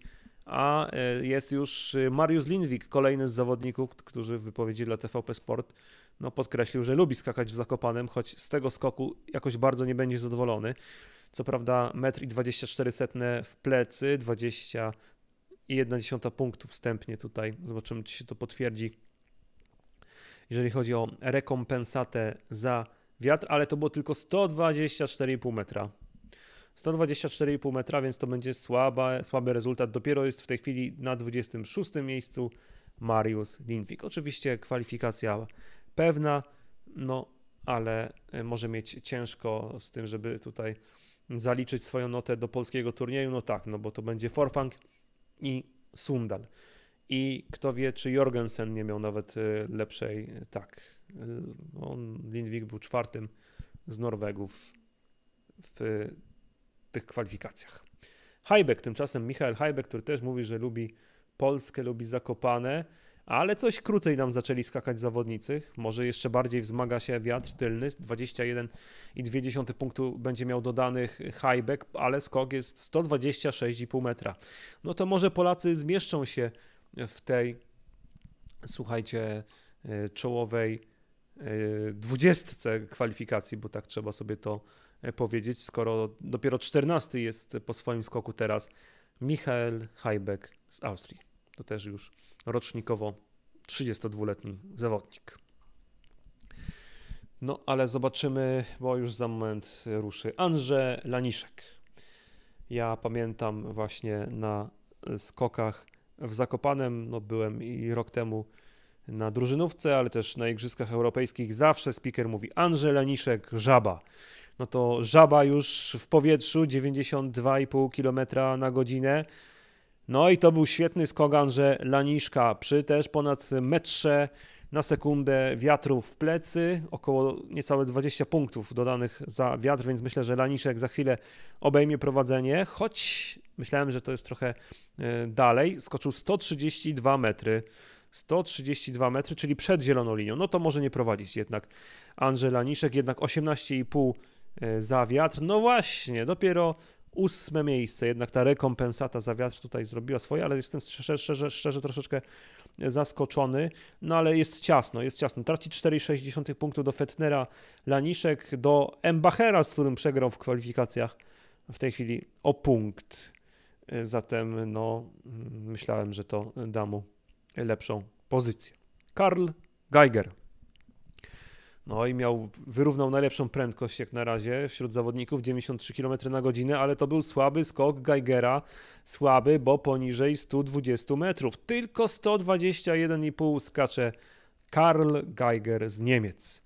a e, jest już e, Mariusz Lindwik, kolejny z zawodników, którzy w wypowiedzi dla TVP Sport no, podkreślił, że lubi skakać w Zakopanem, choć z tego skoku jakoś bardzo nie będzie zadowolony. Co prawda 1,24 m w plecy, 20,1 punktu wstępnie tutaj. Zobaczymy, czy się to potwierdzi. Jeżeli chodzi o rekompensatę za wiatr, ale to było tylko 124,5 metra. 124,5 metra, więc to będzie słaba, słaby rezultat. Dopiero jest w tej chwili na 26 miejscu Mariusz Lindwik. Oczywiście kwalifikacja pewna, no ale e, może mieć ciężko z tym, żeby tutaj zaliczyć swoją notę do polskiego turnieju. No tak, no bo to będzie Forfang i Sundal. I kto wie, czy Jorgensen nie miał nawet e, lepszej, tak, e, on, Lindwik był czwartym z Norwegów w tych kwalifikacjach. Hajbek, tymczasem Michael Hajbek, który też mówi, że lubi Polskę, lubi Zakopane, ale coś krócej nam zaczęli skakać zawodnicy. Może jeszcze bardziej wzmaga się wiatr tylny. 21,2 punktu będzie miał dodanych Hajbek, ale skok jest 126,5 metra. No to może Polacy zmieszczą się w tej, słuchajcie, e, czołowej e, dwudziestce kwalifikacji, bo tak trzeba sobie to powiedzieć, skoro dopiero 14 jest po swoim skoku teraz Michael Hajbek z Austrii. To też już rocznikowo 32-letni zawodnik. No, ale zobaczymy, bo już za moment ruszy Andrzej Laniszek. Ja pamiętam właśnie na skokach w Zakopanem, no byłem i rok temu na drużynówce, ale też na Igrzyskach Europejskich. Zawsze speaker mówi Andrzej Laniszek, żaba no to żaba już w powietrzu 92,5 km na godzinę. No i to był świetny skogan, że Laniszka przy też ponad metrze na sekundę wiatru w plecy, około niecałe 20 punktów dodanych za wiatr, więc myślę, że Laniszek za chwilę obejmie prowadzenie, choć myślałem, że to jest trochę e, dalej. Skoczył 132 metry. 132 metry, czyli przed zieloną linią. No to może nie prowadzić jednak Andrzej Laniszek, jednak 18,5 E, za wiatr. No właśnie, dopiero ósme miejsce. Jednak ta rekompensata za wiatr tutaj zrobiła swoje, ale jestem szczerze, szczerze, szczerze troszeczkę zaskoczony. No ale jest ciasno, jest ciasno. Traci 4,6 punktu do Fetnera Laniszek, do Embachera, z którym przegrał w kwalifikacjach w tej chwili o punkt. Zatem no, myślałem, że to da mu lepszą pozycję. Karl Geiger. No i miał, wyrównał najlepszą prędkość jak na razie wśród zawodników, 93 km na godzinę, ale to był słaby skok Geigera, słaby, bo poniżej 120 metrów. Tylko 121,5 skacze Karl Geiger z Niemiec.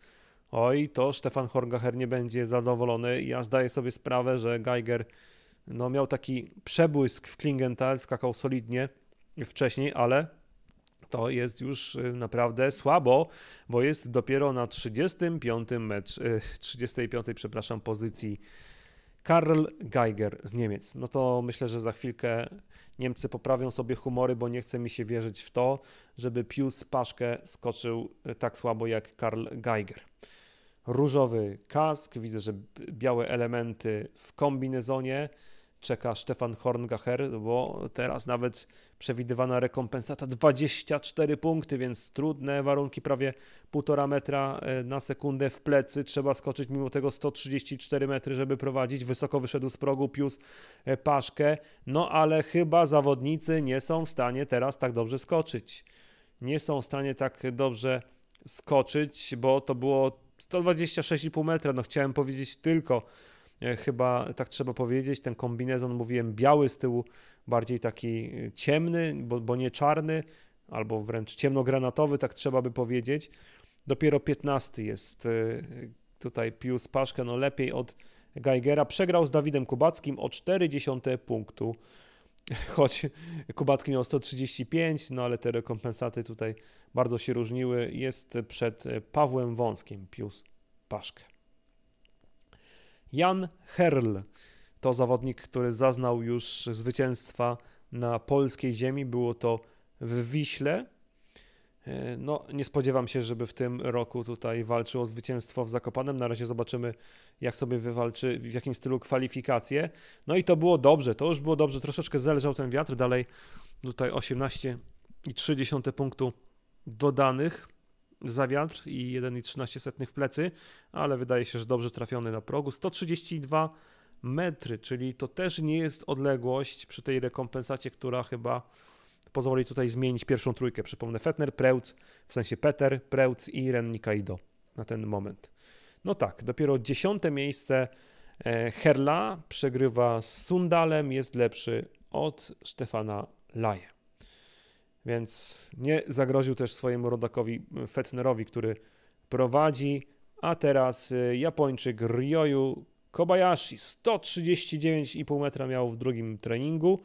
Oj, to Stefan Horgacher nie będzie zadowolony. Ja zdaję sobie sprawę, że Geiger no, miał taki przebłysk w Klingenthal, skakał solidnie wcześniej, ale to jest już y, naprawdę słabo, bo jest dopiero na 35 mecz, 35, przepraszam, pozycji Karl Geiger z Niemiec. No to myślę, że za chwilkę Niemcy poprawią sobie humory, bo nie chce mi się wierzyć w to, żeby Pius Paszkę skoczył y, tak słabo jak Karl Geiger. Różowy kask, widzę, że białe elementy w kombinezonie czeka Stefan Horngacher, bo teraz nawet przewidywana rekompensata 24 punkty, więc trudne warunki, prawie 1,5 metra e, na sekundę w plecy. Trzeba skoczyć mimo tego 134 metry, żeby prowadzić. Wysoko wyszedł z progu Pius e, Paszkę, no ale chyba zawodnicy nie są w stanie teraz tak dobrze skoczyć. Nie są w stanie tak dobrze skoczyć, bo to było 126,5 metra. No chciałem powiedzieć tylko chyba tak trzeba powiedzieć. Ten kombinezon, mówiłem, biały z tyłu, bardziej taki e, ciemny, bo, bo nie czarny, albo wręcz ciemnogranatowy, tak trzeba by powiedzieć. Dopiero 15 jest e, tutaj Pius Paszka, no lepiej od Geigera. Przegrał z Dawidem Kubackim o 0,4 punktu, choć Kubacki miał 135, no ale te rekompensaty tutaj bardzo się różniły. Jest przed Pawłem Wąskim Pius Paszkę. Jan Herl to zawodnik, który zaznał już zwycięstwa na polskiej ziemi. Było to w Wiśle. E, no, nie spodziewam się, żeby w tym roku tutaj walczył o zwycięstwo w Zakopanem. Na razie zobaczymy, jak sobie wywalczy, w jakim stylu kwalifikacje. No i to było dobrze, to już było dobrze. Troszeczkę zelżał ten wiatr, dalej tutaj 18,3 punktu dodanych za wiatr i 1,13 w plecy, ale wydaje się, że dobrze trafiony na progu. 132 metry, czyli to też nie jest odległość przy tej rekompensacie, która chyba pozwoli tutaj zmienić pierwszą trójkę. Przypomnę, Fetner, Preutz, w sensie Peter, Preutz i Ren Nikaido na ten moment. No tak, dopiero dziesiąte miejsce e, Herla przegrywa z Sundalem, jest lepszy od Stefana Laje więc nie zagroził też swojemu rodakowi Fetnerowi, który prowadzi, a teraz y, Japończyk Ryoyu Kobayashi. 139,5 metra miał w drugim treningu,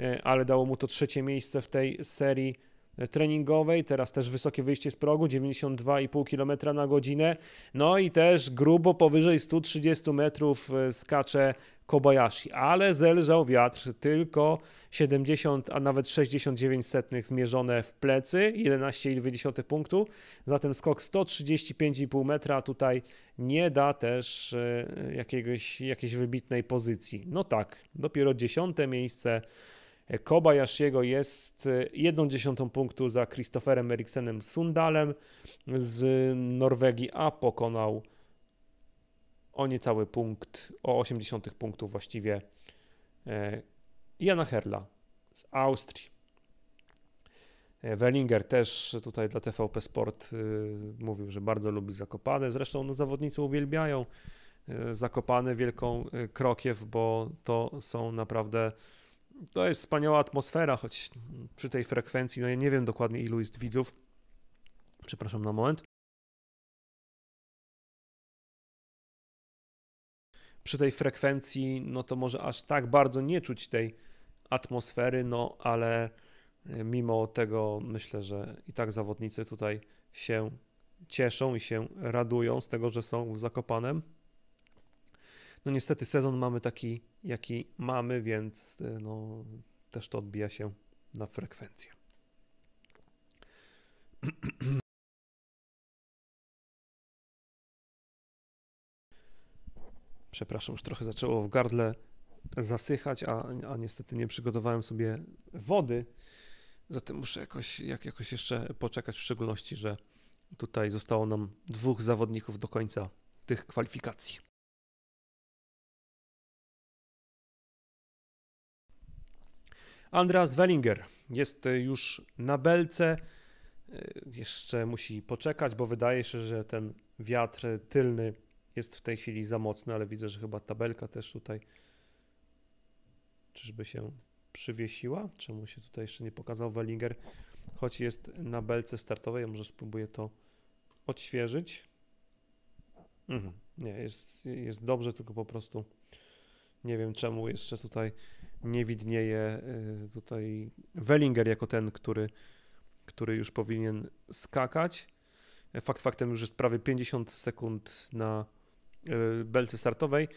y, ale dało mu to trzecie miejsce w tej serii y, treningowej, teraz też wysokie wyjście z progu, 92,5 km na godzinę, no i też grubo powyżej 130 metrów skacze Kobayashi, ale zelżał wiatr, tylko 70, a nawet 69 setnych zmierzone w plecy, 11,2 punktu, zatem skok 135,5 metra tutaj nie da też e, jakiegoś, jakiejś wybitnej pozycji. No tak, dopiero dziesiąte miejsce Kobayashiego jest e, jedną dziesiątą punktu za Christopherem Eriksenem Sundalem z Norwegii, a pokonał o niecały punkt, o 80 punktów właściwie e, Jana Herla z Austrii. E, Wellinger też tutaj dla TVP Sport e, mówił, że bardzo lubi Zakopane. Zresztą no, zawodnicy uwielbiają Zakopane, Wielką Krokiew, bo to są naprawdę, to jest wspaniała atmosfera, choć przy tej frekwencji, no ja nie wiem dokładnie ilu jest widzów, przepraszam na moment, przy tej frekwencji, no to może aż tak bardzo nie czuć tej atmosfery, no ale e, mimo tego myślę, że i tak zawodnicy tutaj się cieszą i się radują z tego, że są w Zakopanem. No niestety sezon mamy taki, jaki mamy, więc e, no, też to odbija się na frekwencję. przepraszam, już trochę zaczęło w gardle zasychać, a, a niestety nie przygotowałem sobie wody. Zatem muszę jakoś, jak, jakoś jeszcze poczekać, w szczególności, że tutaj zostało nam dwóch zawodników do końca tych kwalifikacji. Andreas Wellinger jest już na belce. Jeszcze musi poczekać, bo wydaje się, że ten wiatr tylny jest w tej chwili za mocny, ale widzę, że chyba tabelka też tutaj czyżby się przywiesiła? Czemu się tutaj jeszcze nie pokazał Wellinger? Choć jest na belce startowej, ja może spróbuję to odświeżyć. Mhm. Nie, jest, jest dobrze, tylko po prostu nie wiem czemu jeszcze tutaj nie widnieje y, tutaj Wellinger jako ten, który, który już powinien skakać. Fakt faktem już jest prawie 50 sekund na belce startowej.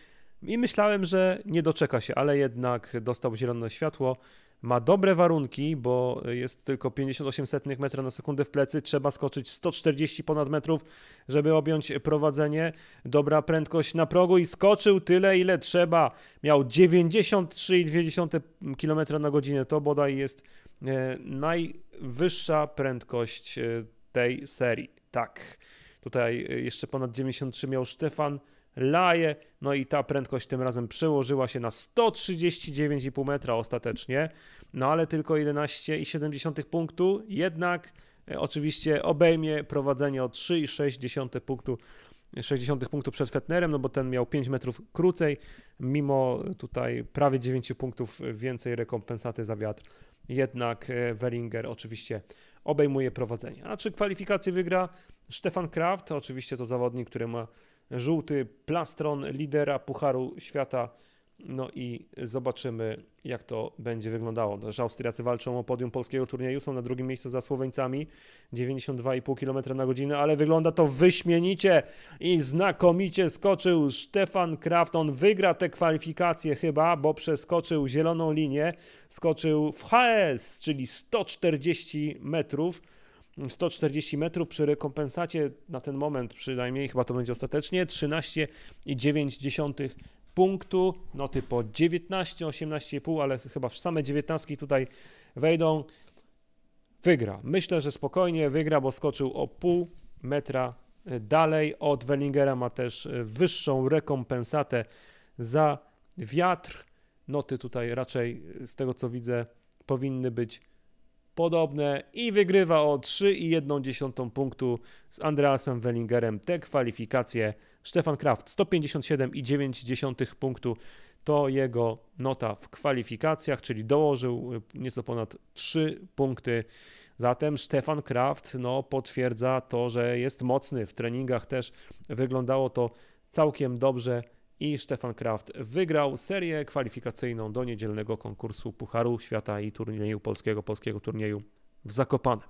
I myślałem, że nie doczeka się, ale jednak dostał zielone światło. Ma dobre warunki, bo jest tylko 58 metra na sekundę w plecy. Trzeba skoczyć 140 ponad metrów, żeby objąć prowadzenie. Dobra prędkość na progu i skoczył tyle, ile trzeba. Miał 93,2 km na godzinę. To bodaj jest e, najwyższa prędkość e, tej serii. Tak. Tutaj e, jeszcze ponad 93 miał Stefan Laje, no i ta prędkość tym razem przełożyła się na 139,5 metra ostatecznie, no ale tylko 11,7 punktu, jednak e, oczywiście obejmie prowadzenie o 3,6 punktu 60 punktów przed Fetnerem, no bo ten miał 5 metrów krócej, mimo tutaj prawie 9 punktów więcej rekompensaty za wiatr. Jednak e, Wellinger oczywiście obejmuje prowadzenie. A czy kwalifikację wygra Stefan Kraft? Oczywiście to zawodnik, który ma żółty plastron lidera Pucharu Świata. No i zobaczymy, jak to będzie wyglądało. Też Austriacy walczą o podium polskiego turnieju, są na drugim miejscu za Słoweńcami, 92,5 km na godzinę, ale wygląda to wyśmienicie i znakomicie skoczył Stefan Kraft. On wygra te kwalifikacje chyba, bo przeskoczył zieloną linię, skoczył w HS, czyli 140 metrów. 140 metrów przy rekompensacie na ten moment przynajmniej, chyba to będzie ostatecznie, 13,9 punktu, noty po 19, 18,5, ale chyba w same 19 tutaj wejdą. Wygra. Myślę, że spokojnie wygra, bo skoczył o pół metra dalej od Wellingera, ma też wyższą rekompensatę za wiatr. Noty tutaj raczej z tego co widzę powinny być podobne i wygrywa o 3,1 punktu z Andreasem Wellingerem te kwalifikacje. Stefan Kraft 157,9 punktu to jego nota w kwalifikacjach, czyli dołożył nieco ponad 3 punkty. Zatem Stefan Kraft no, potwierdza to, że jest mocny. W treningach też wyglądało to całkiem dobrze i Stefan Kraft wygrał serię kwalifikacyjną do niedzielnego konkursu Pucharu Świata i turnieju polskiego, polskiego turnieju w Zakopane.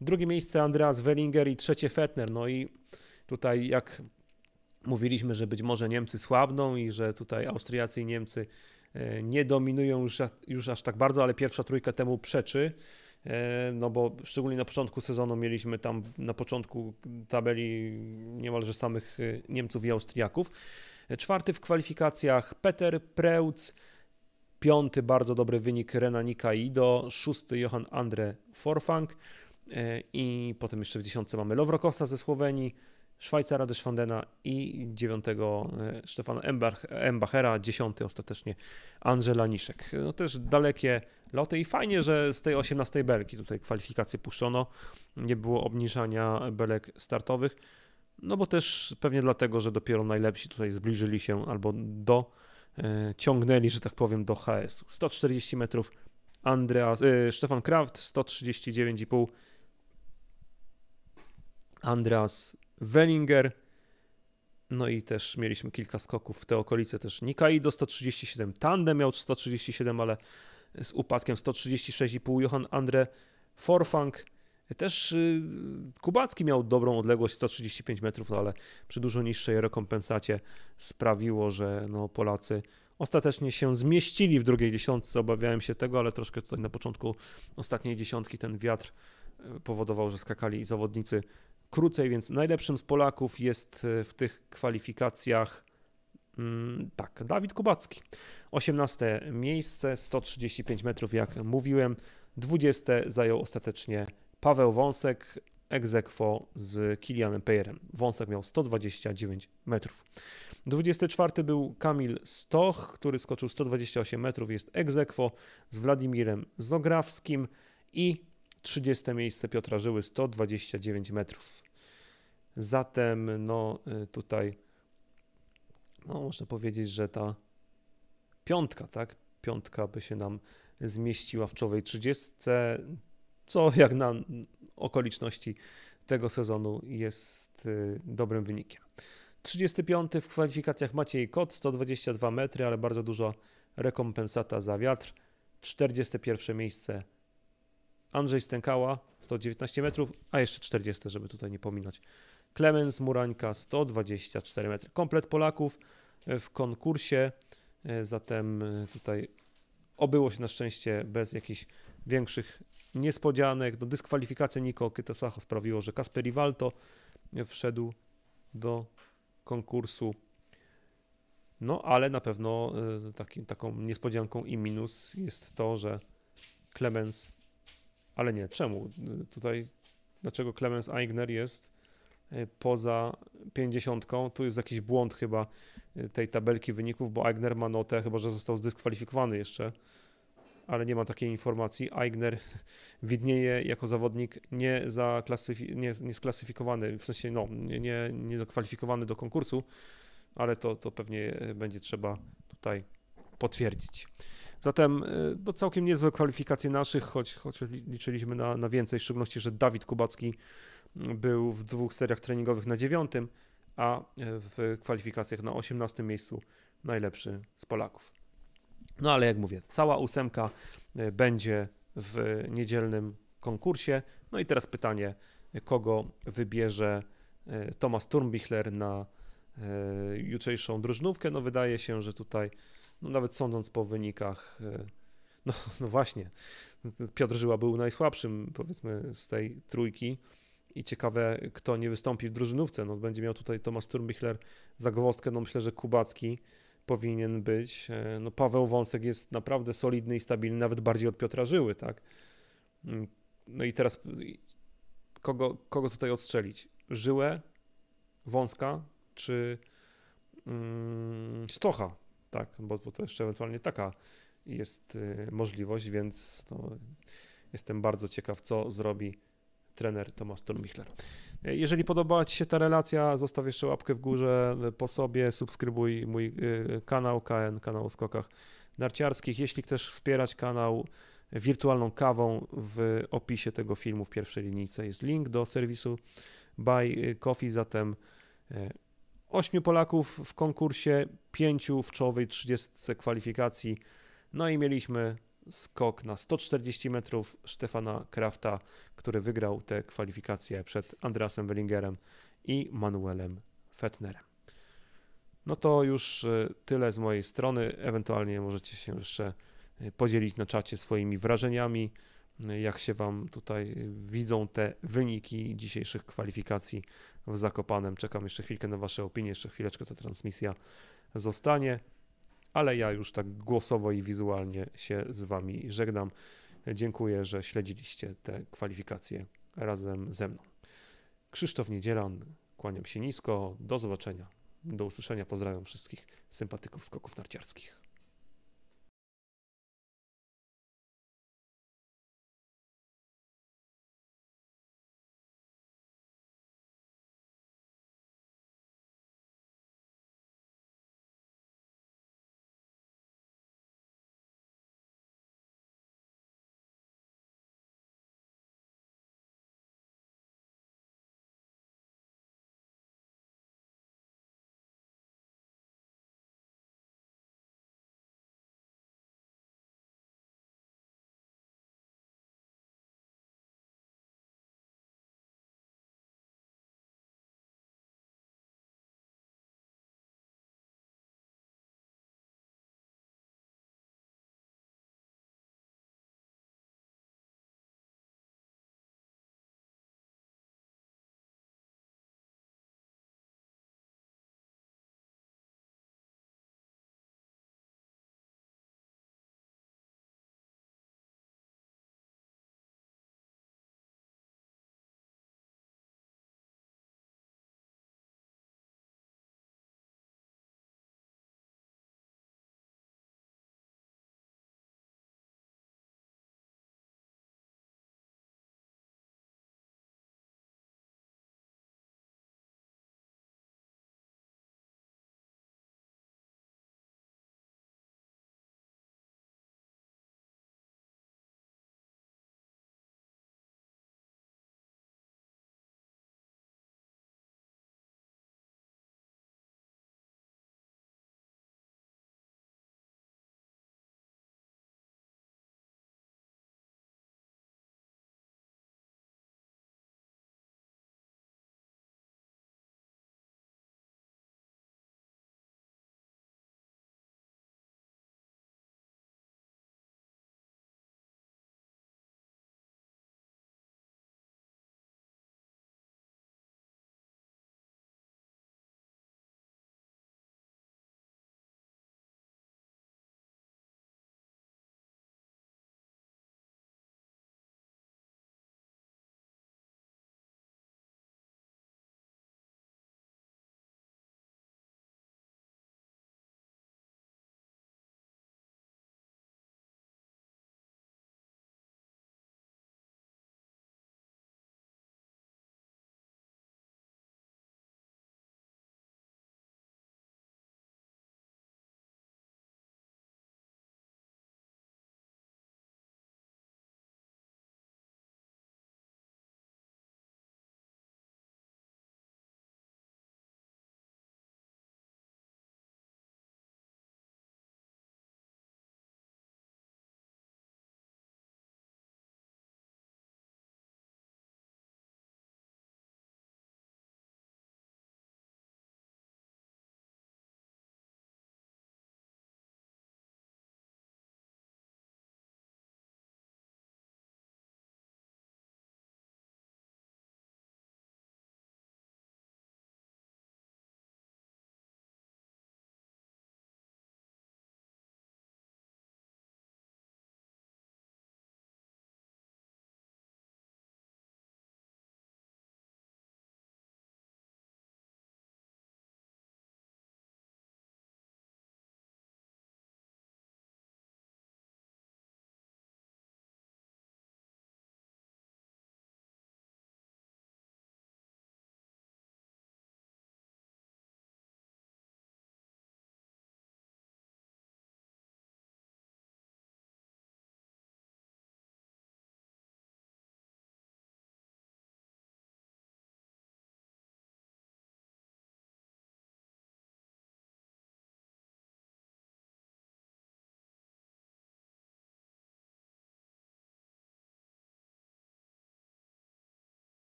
Drugie miejsce Andreas Wellinger i trzecie Fettner. No i tutaj jak mówiliśmy, że być może Niemcy słabną i że tutaj Austriacy i Niemcy e, nie dominują już, już aż tak bardzo, ale pierwsza trójka temu przeczy e, no bo szczególnie na początku sezonu mieliśmy tam na początku tabeli niemalże samych e, Niemców i Austriaków. Czwarty w kwalifikacjach Peter Preutz, piąty bardzo dobry wynik Renanika Ido, szósty Johan Andre Forfang e, i potem jeszcze w dziesiątce mamy Lowrokosa ze Słowenii, Szwajcara de Schwandena i dziewiątego e, Stefana Embachera, dziesiąty ostatecznie Angela Niszek. No też dalekie loty i fajnie, że z tej 18 belki tutaj kwalifikacje puszczono, nie było obniżania belek startowych. No bo też pewnie dlatego, że dopiero najlepsi tutaj zbliżyli się albo do, e, ciągnęli, że tak powiem, do HS-u. 140 metrów Andreas, e, Stefan Kraft, 139,5 Andreas Wellinger, no i też mieliśmy kilka skoków w te okolice też Nikai do 137, Tandem miał 137, ale z upadkiem 136,5 Johan Andre Forfang też y, Kubacki miał dobrą odległość 135 metrów, no ale przy dużo niższej rekompensacie sprawiło, że no Polacy ostatecznie się zmieścili w drugiej dziesiątce. Obawiałem się tego, ale troszkę tutaj na początku ostatniej dziesiątki ten wiatr y, powodował, że skakali zawodnicy krócej, więc najlepszym z Polaków jest y, w tych kwalifikacjach mm, tak, Dawid Kubacki. 18 miejsce, 135 metrów, jak mówiłem. 20 zajął ostatecznie Paweł Wąsek, aequo z Kilianem Pejerem. Wąsek miał 129 metrów. 24 był Kamil Stoch, który skoczył 128 metrów, jest aequo z Wladimirem Zograwskim i 30 miejsce Piotra Żyły 129 metrów. Zatem no tutaj no można powiedzieć, że ta piątka, tak? Piątka by się nam zmieściła w czołowej 30, co jak na okoliczności tego sezonu jest y, dobrym wynikiem. 35 w kwalifikacjach Maciej Kot, 122 metry, ale bardzo duża rekompensata za wiatr. 41 miejsce Andrzej Stękała, 119 metrów, a jeszcze 40, żeby tutaj nie pominąć. Klemens Murańka, 124 metry. Komplet Polaków w konkursie, e, zatem tutaj obyło się na szczęście bez jakichś większych niespodzianek. Do dyskwalifikacji Niko Kytosacho sprawiło, że Kasper Iwalto wszedł do konkursu. No, ale na pewno e, taki, taką niespodzianką i minus jest to, że Clemens, ale nie, czemu? Tutaj, dlaczego Clemens Eigner jest poza 50? Tu jest jakiś błąd chyba tej tabelki wyników, bo Eigner ma notę, chyba że został zdyskwalifikowany jeszcze ale nie ma takiej informacji. Aigner widnieje jako zawodnik nie, zaklasyfi- nie, nie sklasyfikowany, w sensie no, nie, nie, nie zakwalifikowany do konkursu, ale to, to pewnie będzie trzeba tutaj potwierdzić. Zatem y, no, całkiem niezłe kwalifikacje naszych, choć, choć liczyliśmy na, na więcej, w szczególności, że Dawid Kubacki był w dwóch seriach treningowych na dziewiątym, a w kwalifikacjach na 18 miejscu najlepszy z Polaków. No ale jak mówię, cała ósemka e, będzie w niedzielnym konkursie. No i teraz pytanie, kogo wybierze e, Tomasz Turmbichler na e, jutrzejszą drużynówkę. No wydaje się, że tutaj, no nawet sądząc po wynikach, no, no właśnie, Piotr Żyła był najsłabszym powiedzmy z tej trójki i ciekawe, kto nie wystąpi w drużynówce. No, będzie miał tutaj Tomasz Turmbichler zagwozdkę, no myślę, że Kubacki powinien być. E, no, Paweł Wąsek jest naprawdę solidny i stabilny, nawet bardziej od Piotra Żyły, tak? Mm, no i teraz kogo, kogo tutaj odstrzelić? Żyłę, Wąska czy mm, Stocha, tak? Bo, bo to jeszcze ewentualnie taka jest y, możliwość, więc no, jestem bardzo ciekaw, co zrobi trener Tomasz Turmichler. Jeżeli podobała Ci się ta relacja, zostaw jeszcze łapkę w górze po sobie, subskrybuj mój y, kanał KN, kanał o skokach narciarskich. Jeśli chcesz wspierać kanał wirtualną kawą, w opisie tego filmu w pierwszej linijce jest link do serwisu Buy Coffee, zatem e, ośmiu Polaków w konkursie, pięciu w czołowej 30 kwalifikacji, no i mieliśmy skok na 140 metrów Stefana Krafta, który wygrał te kwalifikacje przed Andreasem Wellingerem i Manuelem Fettnerem. No to już e, tyle z mojej strony. Ewentualnie możecie się jeszcze e, podzielić na czacie swoimi wrażeniami, e, jak się Wam tutaj widzą te wyniki dzisiejszych kwalifikacji w Zakopanem. Czekam jeszcze chwilkę na Wasze opinie, jeszcze chwileczkę ta transmisja zostanie ale ja już tak głosowo i wizualnie się z Wami żegnam. Dziękuję, że śledziliście te kwalifikacje razem ze mną. Krzysztof Niedzielan, kłaniam się nisko, do zobaczenia, do usłyszenia, pozdrawiam wszystkich sympatyków skoków narciarskich.